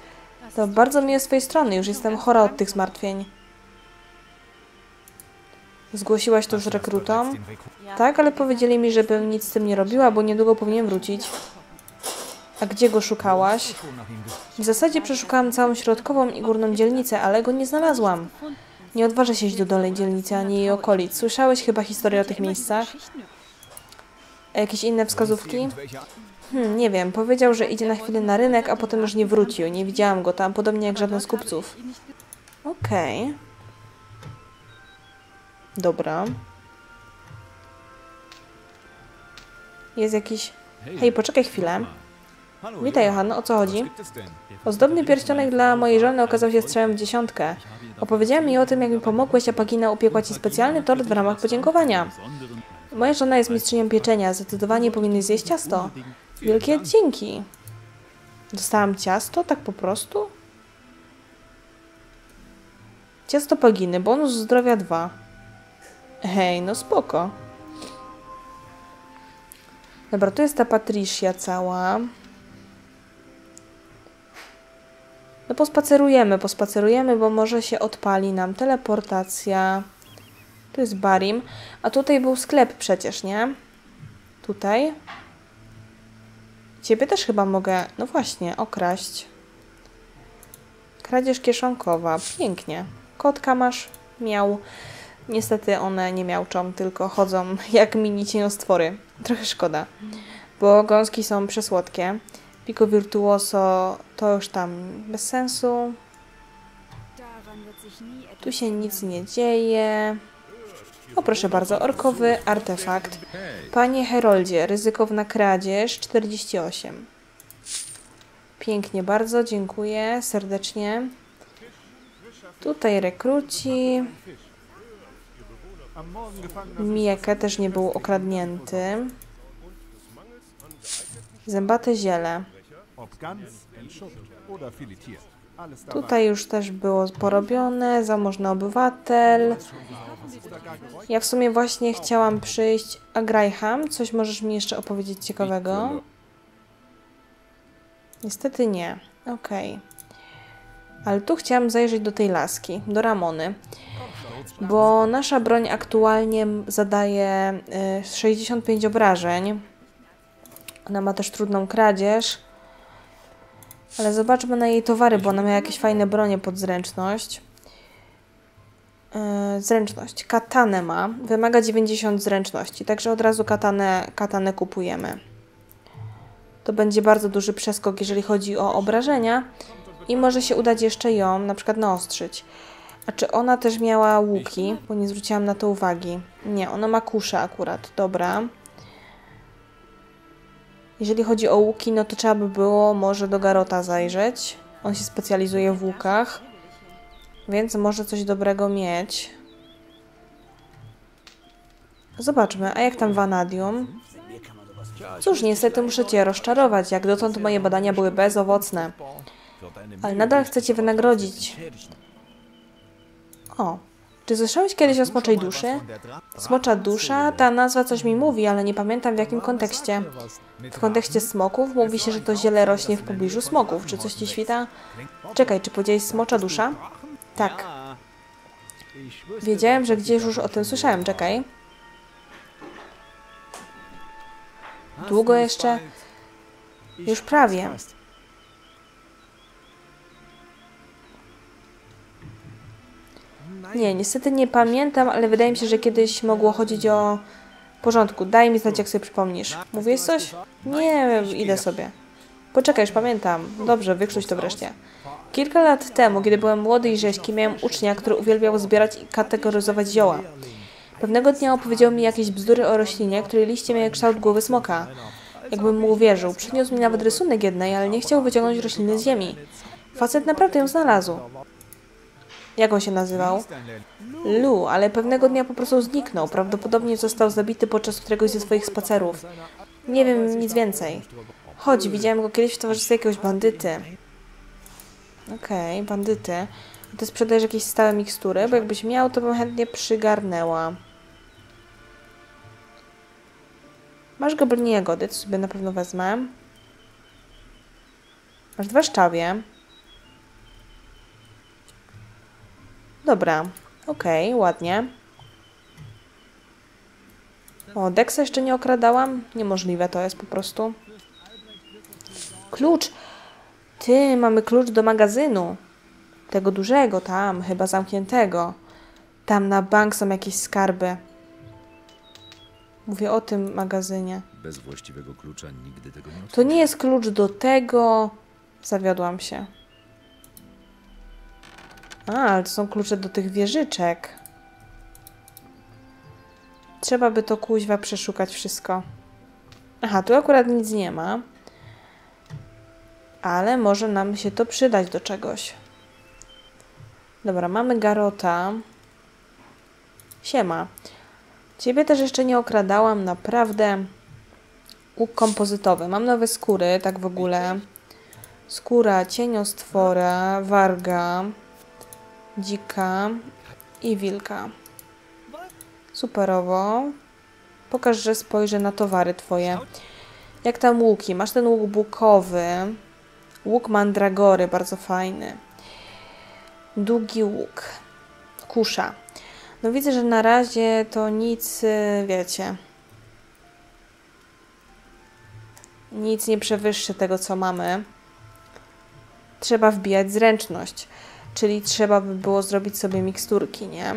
To bardzo miłe z twojej strony, już jestem chora od tych zmartwień. Zgłosiłaś to już rekrutom? Tak, ale powiedzieli mi, żebym nic z tym nie robiła, bo niedługo powinien wrócić. A gdzie go szukałaś? W zasadzie przeszukałam całą środkową i górną dzielnicę, ale go nie znalazłam. Nie odważę się iść do dolnej dzielnicy ani jej okolic. Słyszałeś chyba historię o tych miejscach? A jakieś inne wskazówki? Hmm, nie wiem. Powiedział, że idzie na chwilę na rynek, a potem już nie wrócił. Nie widziałam go tam, podobnie jak żaden z kupców. Okej. Dobra. Jest jakiś... Hej, poczekaj chwilę. Witaj, Johanno, o co chodzi? Ozdobny pierścionek dla mojej żony okazał się strzałem w dziesiątkę. Opowiedziała mi o tym, jak mi pomogłeś, a Pagina upiekła ci specjalny tort w ramach podziękowania. Moja żona jest mistrzynią pieczenia, zdecydowanie powinny zjeść ciasto. Wielkie dzięki. Dostałam ciasto, tak po prostu? Ciasto Paginy, bonus zdrowia 2. Hej, no spoko. Dobra, tu jest ta Patricia cała. No pospacerujemy, pospacerujemy, bo może się odpali nam teleportacja. Tu jest Barim. A tutaj był sklep przecież, nie? Tutaj. Ciebie też chyba mogę, no właśnie, okraść. Kradzież kieszonkowa. Pięknie. Kotka masz? Miał. Niestety one nie miałczą, tylko chodzą jak mini cieniostwory. Trochę szkoda, bo gąski są przesłodkie. Pico Virtuoso to już tam bez sensu. Tu się nic nie dzieje. O proszę bardzo, orkowy artefakt. Panie Heroldzie, ryzykowna kradzież 48. Pięknie, bardzo dziękuję serdecznie. Tutaj rekruci. Mieke też nie był okradnięty. Zębate ziele. Tutaj już też było porobione. Zamożny obywatel. Ja w sumie właśnie chciałam przyjść. A Graham, coś możesz mi jeszcze opowiedzieć ciekawego? Niestety nie. Okej. Ale tu chciałam zajrzeć do tej laski, do Ramony. Bo nasza broń aktualnie zadaje y, 65 obrażeń. Ona ma też trudną kradzież. Ale zobaczmy na jej towary, bo ona miała jakieś fajne bronie pod zręczność. Yy, zręczność. Katanę ma. Wymaga 90 zręczności, także od razu katanę, katanę kupujemy. To będzie bardzo duży przeskok, jeżeli chodzi o obrażenia. I może się udać jeszcze ją na przykład naostrzyć. A czy ona też miała łuki? Bo nie zwróciłam na to uwagi. Nie, ona ma kuszę akurat. Dobra. Jeżeli chodzi o łuki, no to trzeba by było może do Garota zajrzeć. On się specjalizuje w łukach, więc może coś dobrego mieć. Zobaczmy, a jak tam Vanadium? Cóż, niestety muszę Cię rozczarować. Jak dotąd moje badania były bezowocne. Ale nadal chcę Cię wynagrodzić. O, czy słyszałeś kiedyś o smoczej duszy? Smocza dusza? Ta nazwa coś mi mówi, ale nie pamiętam w jakim kontekście. W kontekście smoków mówi się, że to ziele rośnie w pobliżu smoków. Czy coś ci świta? Czekaj, czy powiedziałeś smocza dusza? Tak. Wiedziałem, że gdzieś już o tym słyszałem. Czekaj. Długo jeszcze? Już prawie. Nie, niestety nie pamiętam, ale wydaje mi się, że kiedyś mogło chodzić o... Porządku, daj mi znać, jak sobie przypomnisz. Mówiłeś coś? Nie, idę sobie. Poczekaj, już pamiętam. Dobrze, wykrztuś to wreszcie. Kilka lat temu, kiedy byłem młody i rzeźki, miałem ucznia, który uwielbiał zbierać i kategoryzować zioła. Pewnego dnia opowiedział mi jakieś bzdury o roślinie, której liście miały kształt głowy smoka. Jakbym mu uwierzył. Przyniósł mi nawet rysunek jednej, ale nie chciał wyciągnąć rośliny z ziemi. Facet naprawdę ją znalazł. Jak on się nazywał? Lu, ale pewnego dnia po prostu zniknął. Prawdopodobnie został zabity podczas któregoś ze swoich spacerów. Nie wiem nic więcej. Chodź, widziałem go kiedyś w towarzystwie jakiegoś bandyty. Okej, bandyty. A Ty sprzedajesz jakieś stałe mikstury? Bo jakbyś miał, to bym chętnie przygarnęła. Masz goblini jagody, to sobie na pewno wezmę. Masz dwa szczawie. Dobra, okej, ładnie. O, Dexa jeszcze nie okradałam? Niemożliwe to jest po prostu. Klucz! Ty, mamy klucz do magazynu. Tego dużego tam, chyba zamkniętego. Tam na bank są jakieś skarby. Mówię o tym magazynie. Bez właściwego klucza nigdy tego nie To nie jest klucz do tego. Zawiodłam się. A, ale to są klucze do tych wieżyczek. Trzeba by to kuźwa przeszukać wszystko. Aha, tu akurat nic nie ma. Ale może nam się to przydać do czegoś. Dobra, mamy Garota. Siema. Ciebie też jeszcze nie okradałam, naprawdę. Łuk kompozytowy. Mam nowe skóry, tak w ogóle. Skóra cieniostwora, warga, dzika i wilka. Superowo. Pokaż, że spojrzę na towary twoje. Jak tam łuki? Masz ten łuk bukowy. Łuk mandragory, bardzo fajny. Długi łuk. Kusza. No widzę, że na razie to nic, y, wiecie. Nic nie przewyższy tego, co mamy. Trzeba wbijać zręczność. Czyli trzeba by było zrobić sobie miksturki, nie?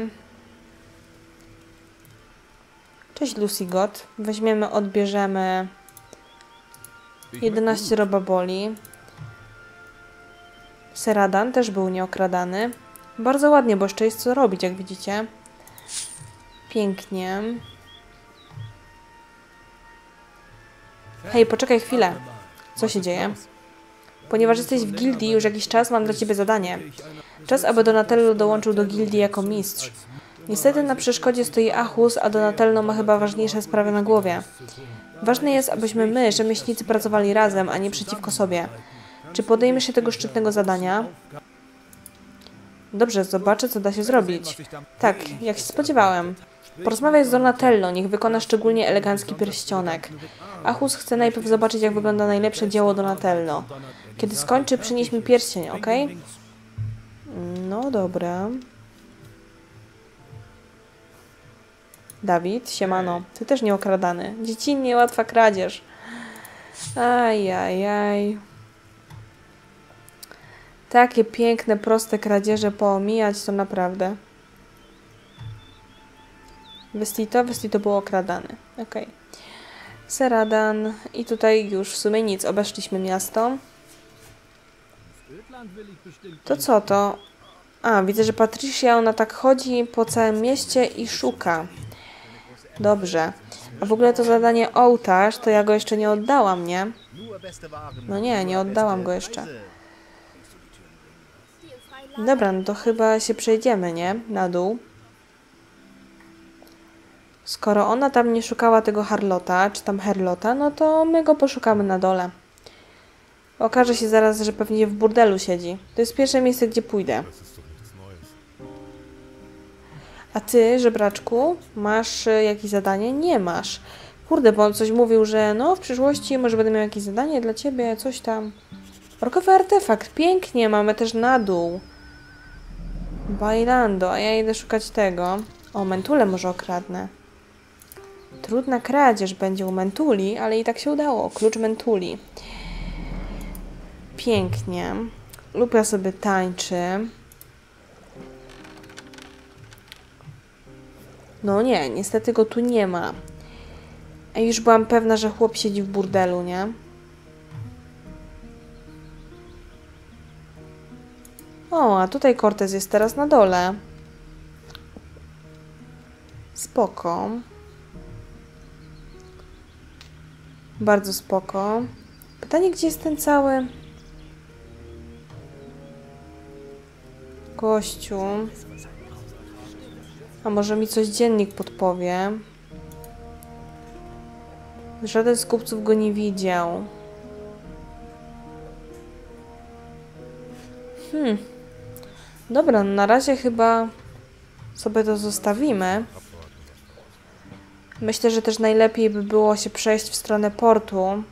Cześć Lucy God. Weźmiemy, odbierzemy 11 robaboli. Seradan też był nieokradany. Bardzo ładnie, bo jeszcze jest co robić, jak widzicie. Pięknie. Hej, poczekaj chwilę. Co się dzieje? Ponieważ jesteś w gildii już jakiś czas, mam dla ciebie zadanie. Czas, aby Donatello dołączył do gildii jako mistrz. Niestety na przeszkodzie stoi Achus, a Donatello ma chyba ważniejsze sprawy na głowie. Ważne jest, abyśmy my, rzemieślnicy, pracowali razem, a nie przeciwko sobie. Czy podejmiesz się tego szczytnego zadania? Dobrze, zobaczę, co da się zrobić. Tak, jak się spodziewałem. Porozmawiaj z Donatello, niech wykona szczególnie elegancki pierścionek. Achus chce najpierw zobaczyć, jak wygląda najlepsze dzieło Donatello. Kiedy skończy, przynieś mi pierścień, ok? No dobra. Dawid, siemano. Ty też nieokradany. Dziecinnie łatwa kradzież. Ajajaj. Takie piękne, proste kradzieże poomijać to naprawdę. Vestito, Vestito był okradany. Okej. Seradan. I tutaj już w sumie nic. Obeszliśmy miasto. To co to? A, widzę, że Patricia, ona tak chodzi po całym mieście i szuka. Dobrze. A w ogóle to zadanie ołtarz, to ja go jeszcze nie oddałam, nie? No nie, nie oddałam go jeszcze. Dobra, no to chyba się przejdziemy, nie? Na dół. Skoro ona tam nie szukała tego Harlota, czy tam Herlota, no to my go poszukamy na dole. Okaże się zaraz, że pewnie w burdelu siedzi. To jest pierwsze miejsce, gdzie pójdę. A ty, żebraczku, masz y, jakieś zadanie? Nie masz. Kurde, bo on coś mówił, że no w przyszłości może będę miał jakieś zadanie dla ciebie, coś tam. Rokowy artefakt, pięknie, mamy też na dół. Bailando, a ja idę szukać tego. O, mentule może okradnę. Trudna kradzież będzie u mentuli, ale i tak się udało. Klucz mentuli. Pięknie. Lupia sobie tańczy. No nie, niestety go tu nie ma. Już byłam pewna, że chłop siedzi w burdelu, nie? O, a tutaj Cortez jest teraz na dole. Spoko. Bardzo spoko. Pytanie, gdzie jest ten cały... Gościu. A może mi coś dziennik podpowie? Żaden z kupców go nie widział. Hmm. Dobra, na razie chyba sobie to zostawimy. Myślę, że też najlepiej by było się przejść w stronę portu.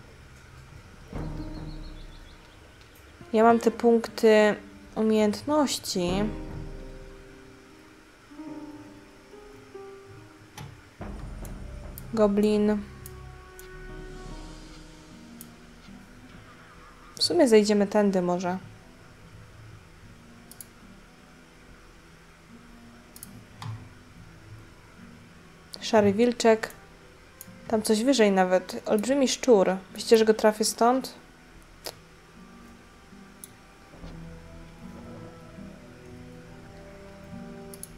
Ja mam te punkty umiejętności. Goblin. W sumie zejdziemy tędy może. Szary wilczek. Tam coś wyżej nawet. Olbrzymi szczur. Myślicie, że go trafię stąd?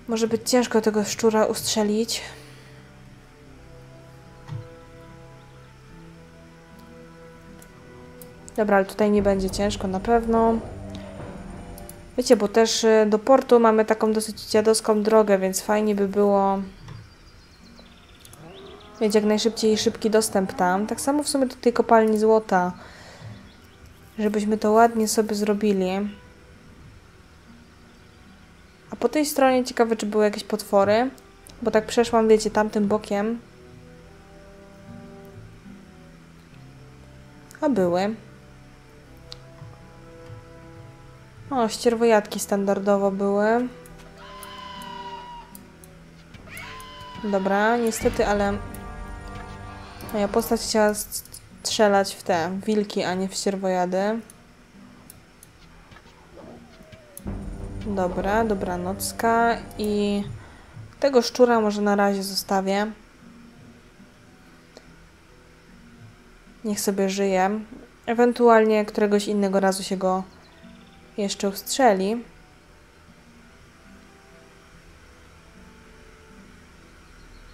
Może być ciężko tego szczura ustrzelić. Dobra, ale tutaj nie będzie ciężko na pewno. Wiecie, bo też y, do portu mamy taką dosyć dziadowską drogę, więc fajnie by było mieć jak najszybciej szybki dostęp tam. Tak samo w sumie do tej kopalni złota. Żebyśmy to ładnie sobie zrobili. A po tej stronie ciekawe, czy były jakieś potwory. Bo tak przeszłam, wiecie, tamtym bokiem. A były. O, ścierwojadki standardowo były. Dobra, niestety, ale moja postać chciała strzelać w te wilki, a nie w ścierwojady. Dobra, dobranocka i tego szczura może na razie zostawię. Niech sobie żyje. Ewentualnie któregoś innego razu się go jeszcze ustrzeli.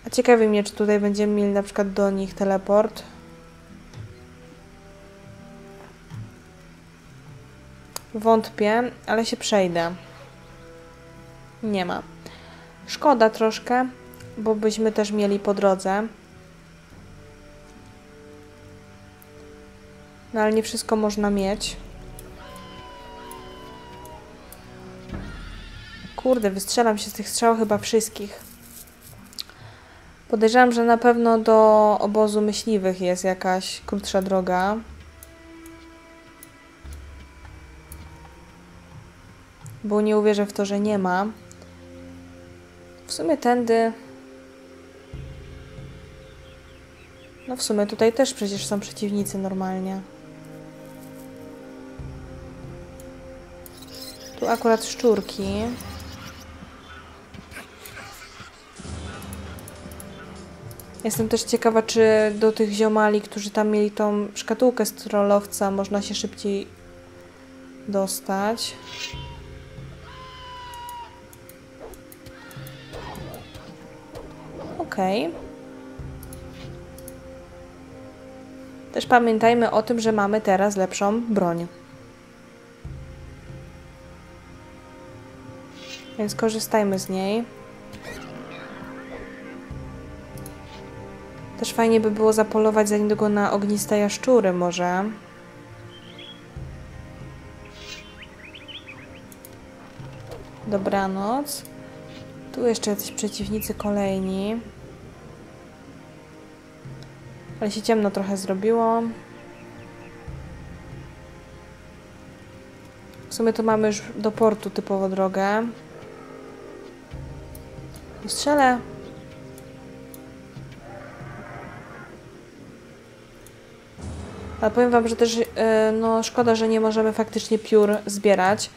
A ciekawi mnie, czy tutaj będziemy mieli na przykład do nich teleport. Wątpię, ale się przejdę. Nie ma. Szkoda troszkę, bo byśmy też mieli po drodze. No ale nie wszystko można mieć. Kurde, wystrzelam się z tych strzał chyba wszystkich. Podejrzewam, że na pewno do obozu myśliwych jest jakaś krótsza droga. Bo nie uwierzę w to, że nie ma. W sumie tędy. No w sumie tutaj też przecież są przeciwnicy normalnie. Tu akurat szczurki. Jestem też ciekawa, czy do tych ziomali, którzy tam mieli tą szkatułkę z trollowca, można się szybciej dostać. Okej. Też pamiętajmy o tym, że mamy teraz lepszą broń. Więc korzystajmy z niej. Też fajnie by było zapolować za niedługo na ogniste jaszczury może. Dobranoc. Tu jeszcze jacyś przeciwnicy kolejni. Ale się ciemno trochę zrobiło. W sumie to mamy już do portu typowo drogę. Strzelę. Ale powiem wam, że też e, no, szkoda, że nie możemy faktycznie piór zbierać.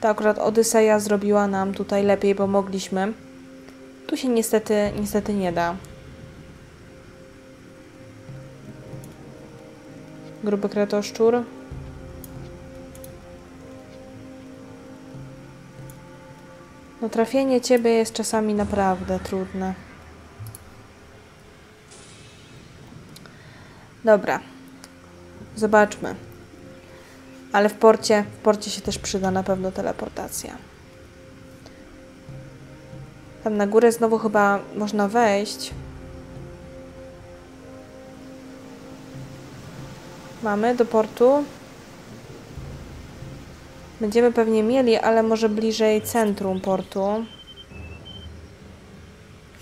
To akurat Odyseja zrobiła nam tutaj lepiej, bo mogliśmy. Tu się niestety, niestety nie da. Gruby kretoszczur. No trafienie ciebie jest czasami naprawdę trudne. Dobra. Zobaczmy. Ale w porcie, w porcie się też przyda na pewno teleportacja. Tam na górę znowu chyba można wejść. Mamy do portu. Będziemy pewnie mieli, ale może bliżej centrum portu.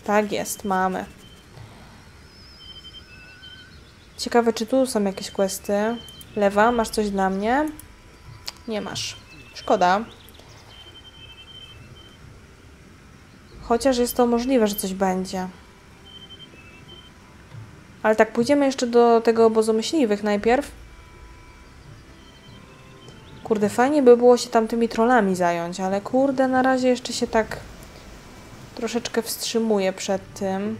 Tak jest, mamy. Ciekawe, czy tu są jakieś questy. Lewa, masz coś dla mnie? Nie masz. Szkoda. Chociaż jest to możliwe, że coś będzie. Ale tak, pójdziemy jeszcze do tego obozu myśliwych najpierw. Kurde, fajnie by było się tam tymi trollami zająć, ale kurde, na razie jeszcze się tak troszeczkę wstrzymuję przed tym.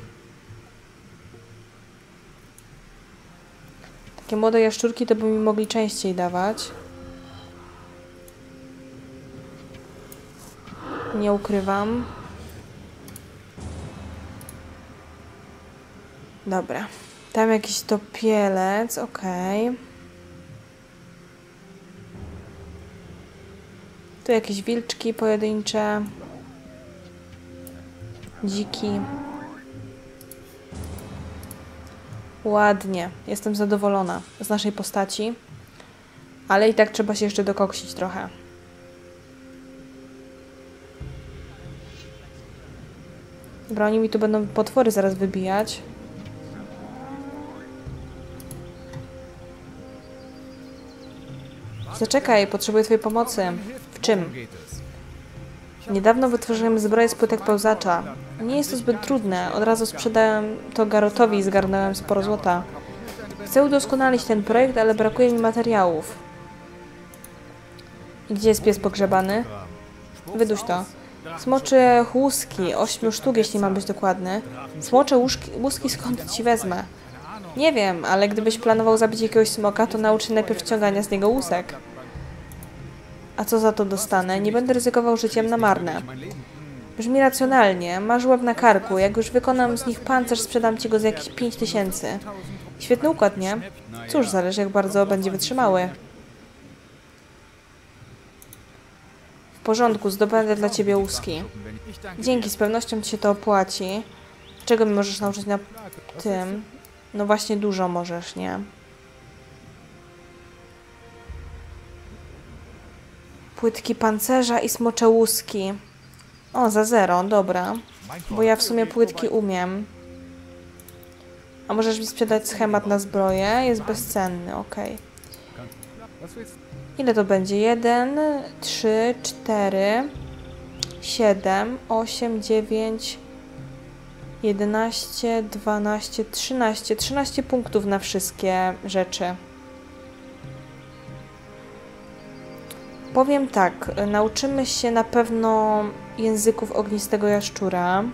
Takie młode jaszczurki to by mi mogli częściej dawać. Nie ukrywam. Dobra. Tam jakiś topielec, okej. Okay. Tu jakieś wilczki pojedyncze. Dziki. Ładnie. Jestem zadowolona z naszej postaci. Ale i tak trzeba się jeszcze dokoksić trochę. Dobra, mi tu będą potwory zaraz wybijać. Zaczekaj, potrzebuję twojej pomocy. W czym? Niedawno wytworzyłem zbroję z płytek pełzacza. Nie jest to zbyt trudne. Od razu sprzedałem to Garotowi i zgarnąłem sporo złota. Chcę udoskonalić ten projekt, ale brakuje mi materiałów. I gdzie jest pies pogrzebany? Wyduś to. Smocze łuski, ośmiu sztuk, jeśli mam być dokładny. Smocze łuski, skąd ci wezmę? Nie wiem, ale gdybyś planował zabić jakiegoś smoka, to nauczy najpierw ciągania z niego łusek. A co za to dostanę? Nie będę ryzykował życiem na marne. Brzmi racjonalnie. Masz łeb na karku. Jak już wykonam z nich pancerz, sprzedam ci go za jakieś 5 tysięcy. Świetny układ, nie? Cóż, zależy jak bardzo będzie wytrzymały. porządku, zdobędę dla ciebie łuski. Dzięki, z pewnością ci się to opłaci. Czego mi możesz nauczyć na tym? No właśnie dużo możesz, nie? Płytki pancerza i smocze łuski. O, za zero, dobra. Bo ja w sumie płytki umiem. A możesz mi sprzedać schemat na zbroję? Jest bezcenny, du? Ile to będzie? 1, 3, 4, 7, 8, 9, 11, 12, 13. 13 punktów na wszystkie rzeczy. Powiem tak, nauczymy się na pewno języków ognistego jaszczura,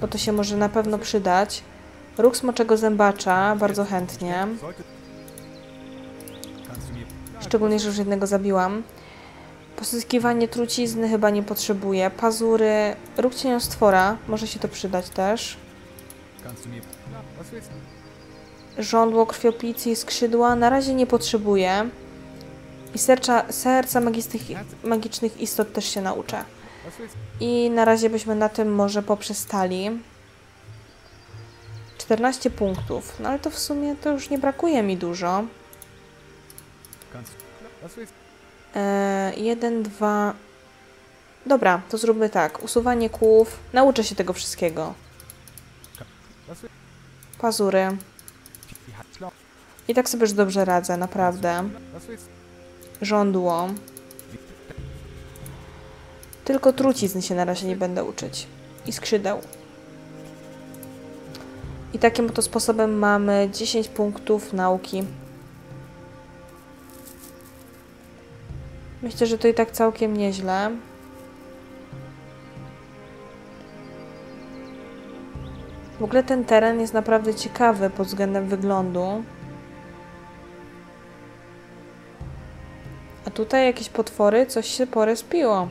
bo to się może na pewno przydać. Róg smoczego zębacza, bardzo chętnie. Szczególnie, że już jednego zabiłam. Pozyskiwanie trucizny chyba nie potrzebuję. Pazury, róg cieniostwora, może się to przydać też. Żądło krwioplicy i skrzydła na razie nie potrzebuję. I serca, serca magicznych, magicznych istot też się nauczę. I na razie byśmy na tym może poprzestali. 14 punktów. No ale to w sumie to już nie brakuje mi dużo. E, jeden, dwa. Dobra, to zróbmy tak. Usuwanie kłów. Nauczę się tego wszystkiego. Pazury. I tak sobie już dobrze radzę, naprawdę. Żądło. Tylko trucizn się na razie nie będę uczyć. I skrzydeł. I takim oto sposobem mamy 10 punktów nauki. Myślę, że to i tak całkiem nieźle. W ogóle ten teren jest naprawdę ciekawy pod względem wyglądu. Tutaj jakieś potwory, coś się porespiło.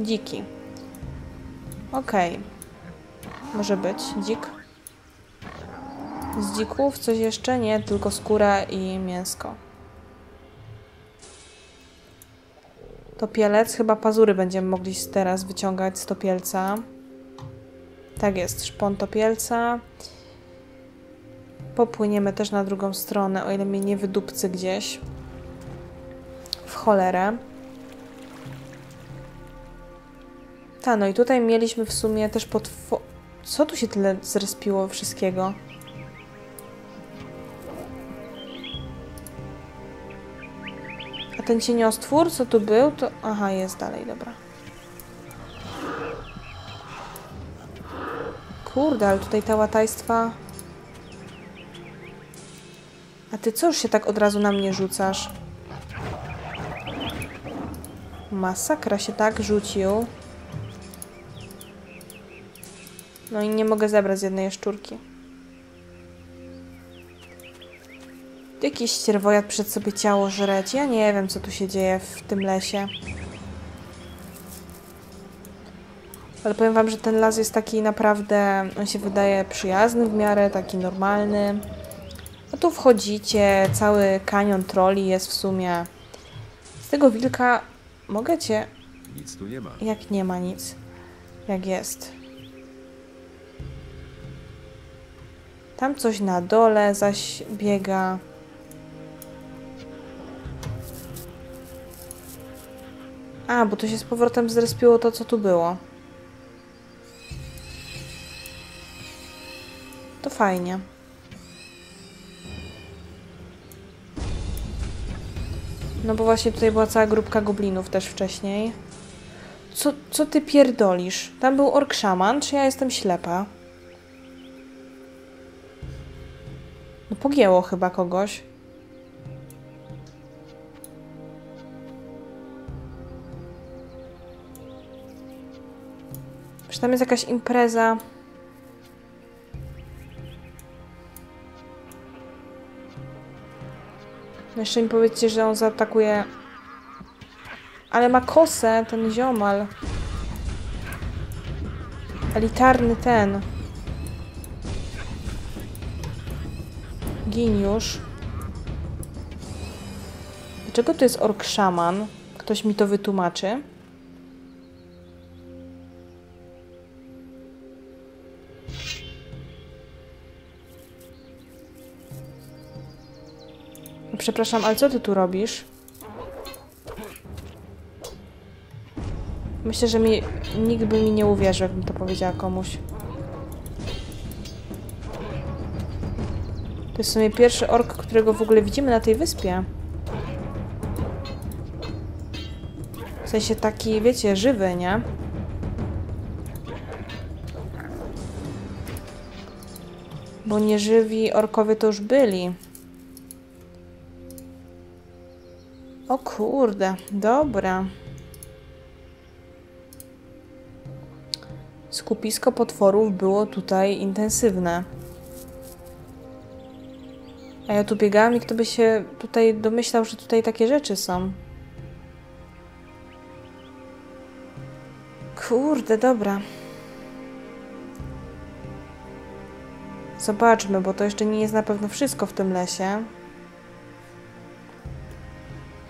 Dziki. Okej. Może być. Dzik. Z dzików coś jeszcze? Nie, tylko skóra i mięsko. Topielec. Chyba pazury będziemy mogli teraz wyciągać z topielca. Tak jest, szpon topielca. Popłyniemy też na drugą stronę, o ile mnie nie wydupcy gdzieś. Cholerę. Ta, no i tutaj mieliśmy w sumie też potwo... Co tu się tyle zrespiło wszystkiego? A ten cieniostwór, co tu był, to... Aha, jest dalej, dobra. Kurde, ale tutaj te łatajstwa... A ty co już się tak od razu na mnie rzucasz? Masakra się tak rzucił. No i nie mogę zebrać z jednej jaszczurki. Jakiś ścierwojad przed sobie ciało żreć. Ja nie wiem, co tu się dzieje w tym lesie. Ale powiem wam, że ten las jest taki naprawdę, on się wydaje przyjazny w miarę, taki normalny. A tu wchodzicie, cały kanion troli jest w sumie. Z tego wilka mogę cię... Nic tu nie ma. Jak nie ma nic. Jak jest. Tam coś na dole zaś biega. A, bo to się z powrotem zrespiło to, co tu było. To fajnie. No bo właśnie tutaj była cała grupka goblinów też wcześniej. Co, co ty pierdolisz? Tam był ork szaman, czy ja jestem ślepa? No pogięło chyba kogoś. Czy tam jest jakaś impreza? Jeszcze mi powiedzcie, że on zaatakuje... Ale ma kosę, ten ziomal. Elitarny ten. Już. Dlaczego to jest ork szaman? Ktoś mi to wytłumaczy? Przepraszam, ale co ty tu robisz? Myślę, że mi, nikt by mi nie uwierzył, jakbym to powiedziała komuś. To jest w sumie pierwszy ork, którego w ogóle widzimy na tej wyspie. W sensie taki, wiecie, żywy, nie? Bo nieżywi orkowie to już byli. O kurde, dobra. Skupisko potworów było tutaj intensywne. A ja tu biegałam i kto by się tutaj domyślał, że tutaj takie rzeczy są. Kurde, dobra. Zobaczmy, bo to jeszcze nie jest na pewno wszystko w tym lesie.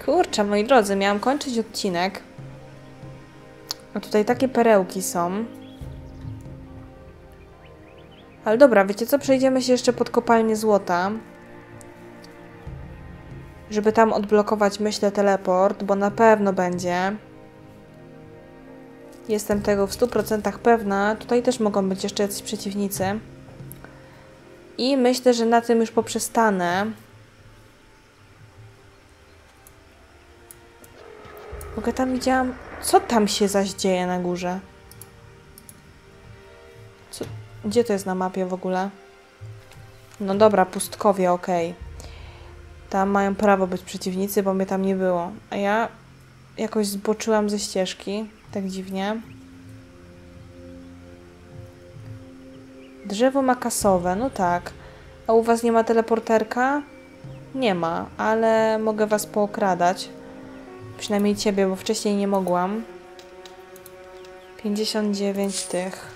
Kurczę, moi drodzy, miałam kończyć odcinek. A tutaj takie perełki są. Ale dobra, wiecie co? Przejdziemy się jeszcze pod kopalnię złota. Żeby tam odblokować, myślę, teleport, bo na pewno będzie. Jestem tego w 100% pewna. Tutaj też mogą być jeszcze jacyś przeciwnicy. I myślę, że na tym już poprzestanę. Ogóle tam widziałam... Co tam się zaś dzieje na górze? Co... Gdzie to jest na mapie w ogóle? No dobra, pustkowie, okej. Okay. Tam mają prawo być przeciwnicy, bo mnie tam nie było. A ja jakoś zboczyłam ze ścieżki. Tak dziwnie. Drzewo makasowe, no tak. A u was nie ma teleporterka? Nie ma, ale mogę was pookradać. Przynajmniej ciebie, bo wcześniej nie mogłam. 59 tych.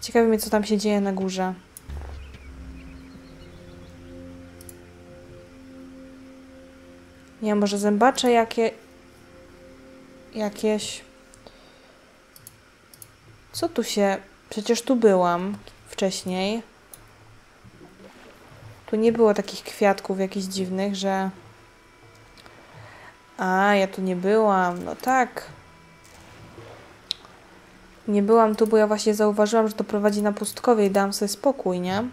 Ciekawi mnie, co tam się dzieje na górze. Nie może zębacze jakie... Jakieś... Co tu się... Przecież tu byłam wcześniej. Tu nie było takich kwiatków jakichś dziwnych, że... A, ja tu nie byłam. No tak. Nie byłam tu, bo ja właśnie zauważyłam, że to prowadzi na pustkowie i dałam sobie spokój, nie?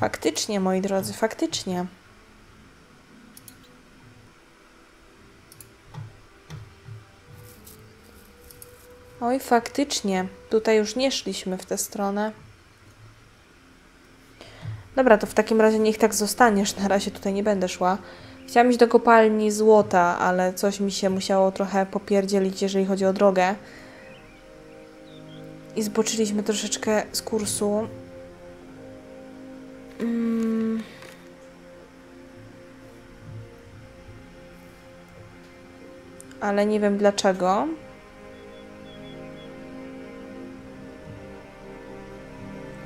Faktycznie, moi drodzy, faktycznie. Oj, faktycznie. Tutaj już nie szliśmy w tę stronę. Dobra, to w takim razie niech tak zostaniesz. Na razie tutaj nie będę szła. Chciałam iść do kopalni złota, ale coś mi się musiało trochę popierdzielić, jeżeli chodzi o drogę. I zboczyliśmy troszeczkę z kursu. Mm. Ale nie wiem dlaczego.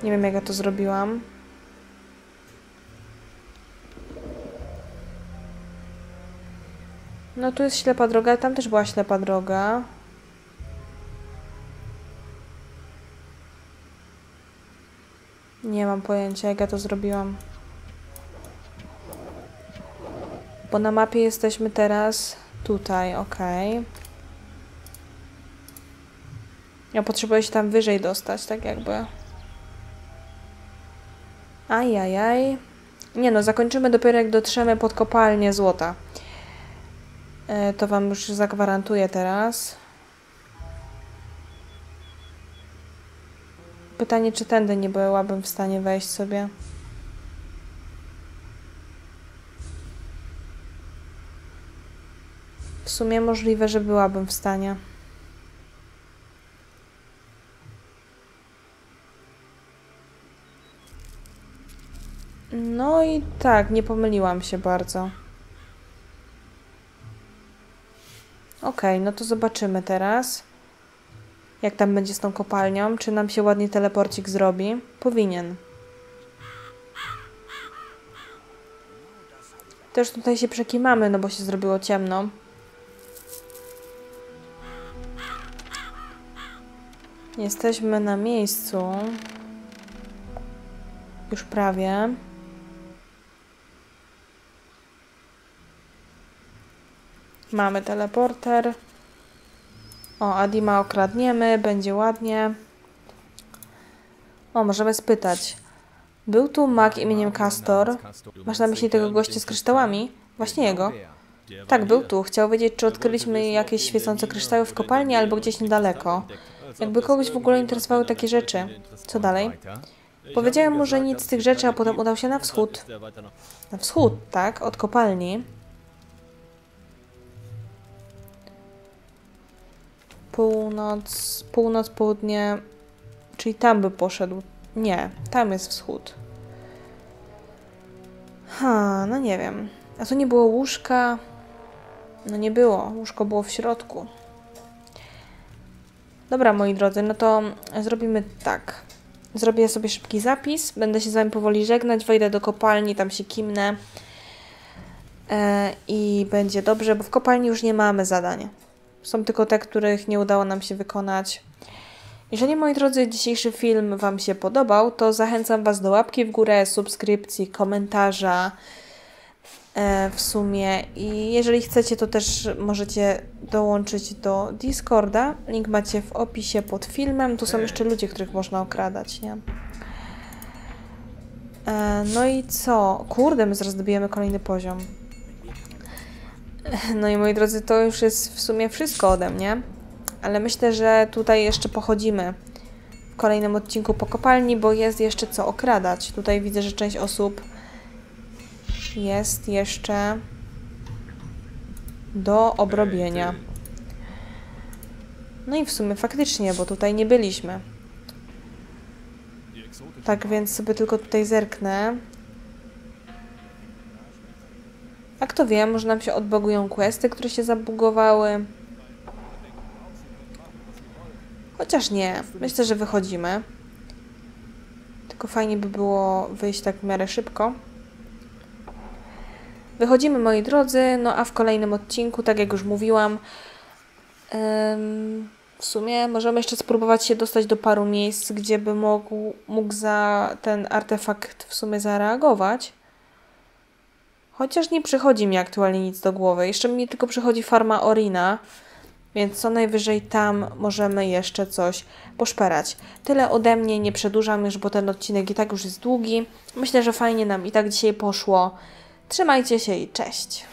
Nie wiem, jak ja to zrobiłam. No tu jest ślepa droga, tam też była ślepa droga. Nie mam pojęcia, jak ja to zrobiłam. Bo na mapie jesteśmy teraz tutaj, ok. Ja potrzebuję się tam wyżej dostać, tak jakby. Ajajaj. Nie no, zakończymy dopiero jak dotrzemy pod kopalnię złota. E, to Wam już zagwarantuję teraz. Pytanie, czy tędy nie byłabym w stanie wejść sobie. W sumie możliwe, że byłabym w stanie. No i tak, nie pomyliłam się bardzo. Ok, no to zobaczymy teraz. Jak tam będzie z tą kopalnią? Czy nam się ładnie teleporcik zrobi? Powinien. Też tutaj się przekimamy, no bo się zrobiło ciemno. Jesteśmy na miejscu. Już prawie. Mamy teleporter. O, Adima okradniemy, będzie ładnie. O, możemy spytać. Był tu mag imieniem Castor. Masz na myśli tego gościa z kryształami? Właśnie jego. Tak, był tu. Chciał wiedzieć, czy odkryliśmy jakieś świecące kryształy w kopalni albo gdzieś niedaleko. Jakby kogoś w ogóle interesowały takie rzeczy. Co dalej? Powiedziałem mu, że nic z tych rzeczy, a potem udał się na wschód. Na wschód, tak? Od kopalni. Północ, północ, południe. Czyli tam by poszedł. Nie, tam jest wschód. Ha, no nie wiem. A tu nie było łóżka? No nie było. Łóżko było w środku. Dobra, moi drodzy, no to zrobimy tak. Zrobię sobie szybki zapis, będę się z wami powoli żegnać, wejdę do kopalni, tam się kimnę e, i będzie dobrze, bo w kopalni już nie mamy zadań. Są tylko te, których nie udało nam się wykonać. Jeżeli, moi drodzy, dzisiejszy film Wam się podobał, to zachęcam Was do łapki w górę, subskrypcji, komentarza e, w sumie. I jeżeli chcecie, to też możecie dołączyć do Discorda. Link macie w opisie pod filmem. Tu są jeszcze ludzie, których można okradać, nie? E, no i co? Kurde, my zaraz dobijemy kolejny poziom. No i moi drodzy, to już jest w sumie wszystko ode mnie. Ale myślę, że tutaj jeszcze pochodzimy w kolejnym odcinku po kopalni, bo jest jeszcze co okradać. Tutaj widzę, że część osób jest jeszcze do obrobienia. No i w sumie faktycznie, bo tutaj nie byliśmy. Tak więc sobie tylko tutaj zerknę. A kto wie, może nam się odbogują questy, które się zabugowały. Chociaż nie, myślę, że wychodzimy. Tylko fajnie by było wyjść tak w miarę szybko. Wychodzimy, moi drodzy, no a w kolejnym odcinku, tak jak już mówiłam, w sumie możemy jeszcze spróbować się dostać do paru miejsc, gdzie by mógł, mógł za ten artefakt w sumie zareagować. Chociaż nie przychodzi mi aktualnie nic do głowy. Jeszcze mi tylko przychodzi farma Orina, więc co najwyżej tam możemy jeszcze coś poszperać. Tyle ode mnie, nie przedłużam już, bo ten odcinek i tak już jest długi. Myślę, że fajnie nam i tak dzisiaj poszło. Trzymajcie się i cześć.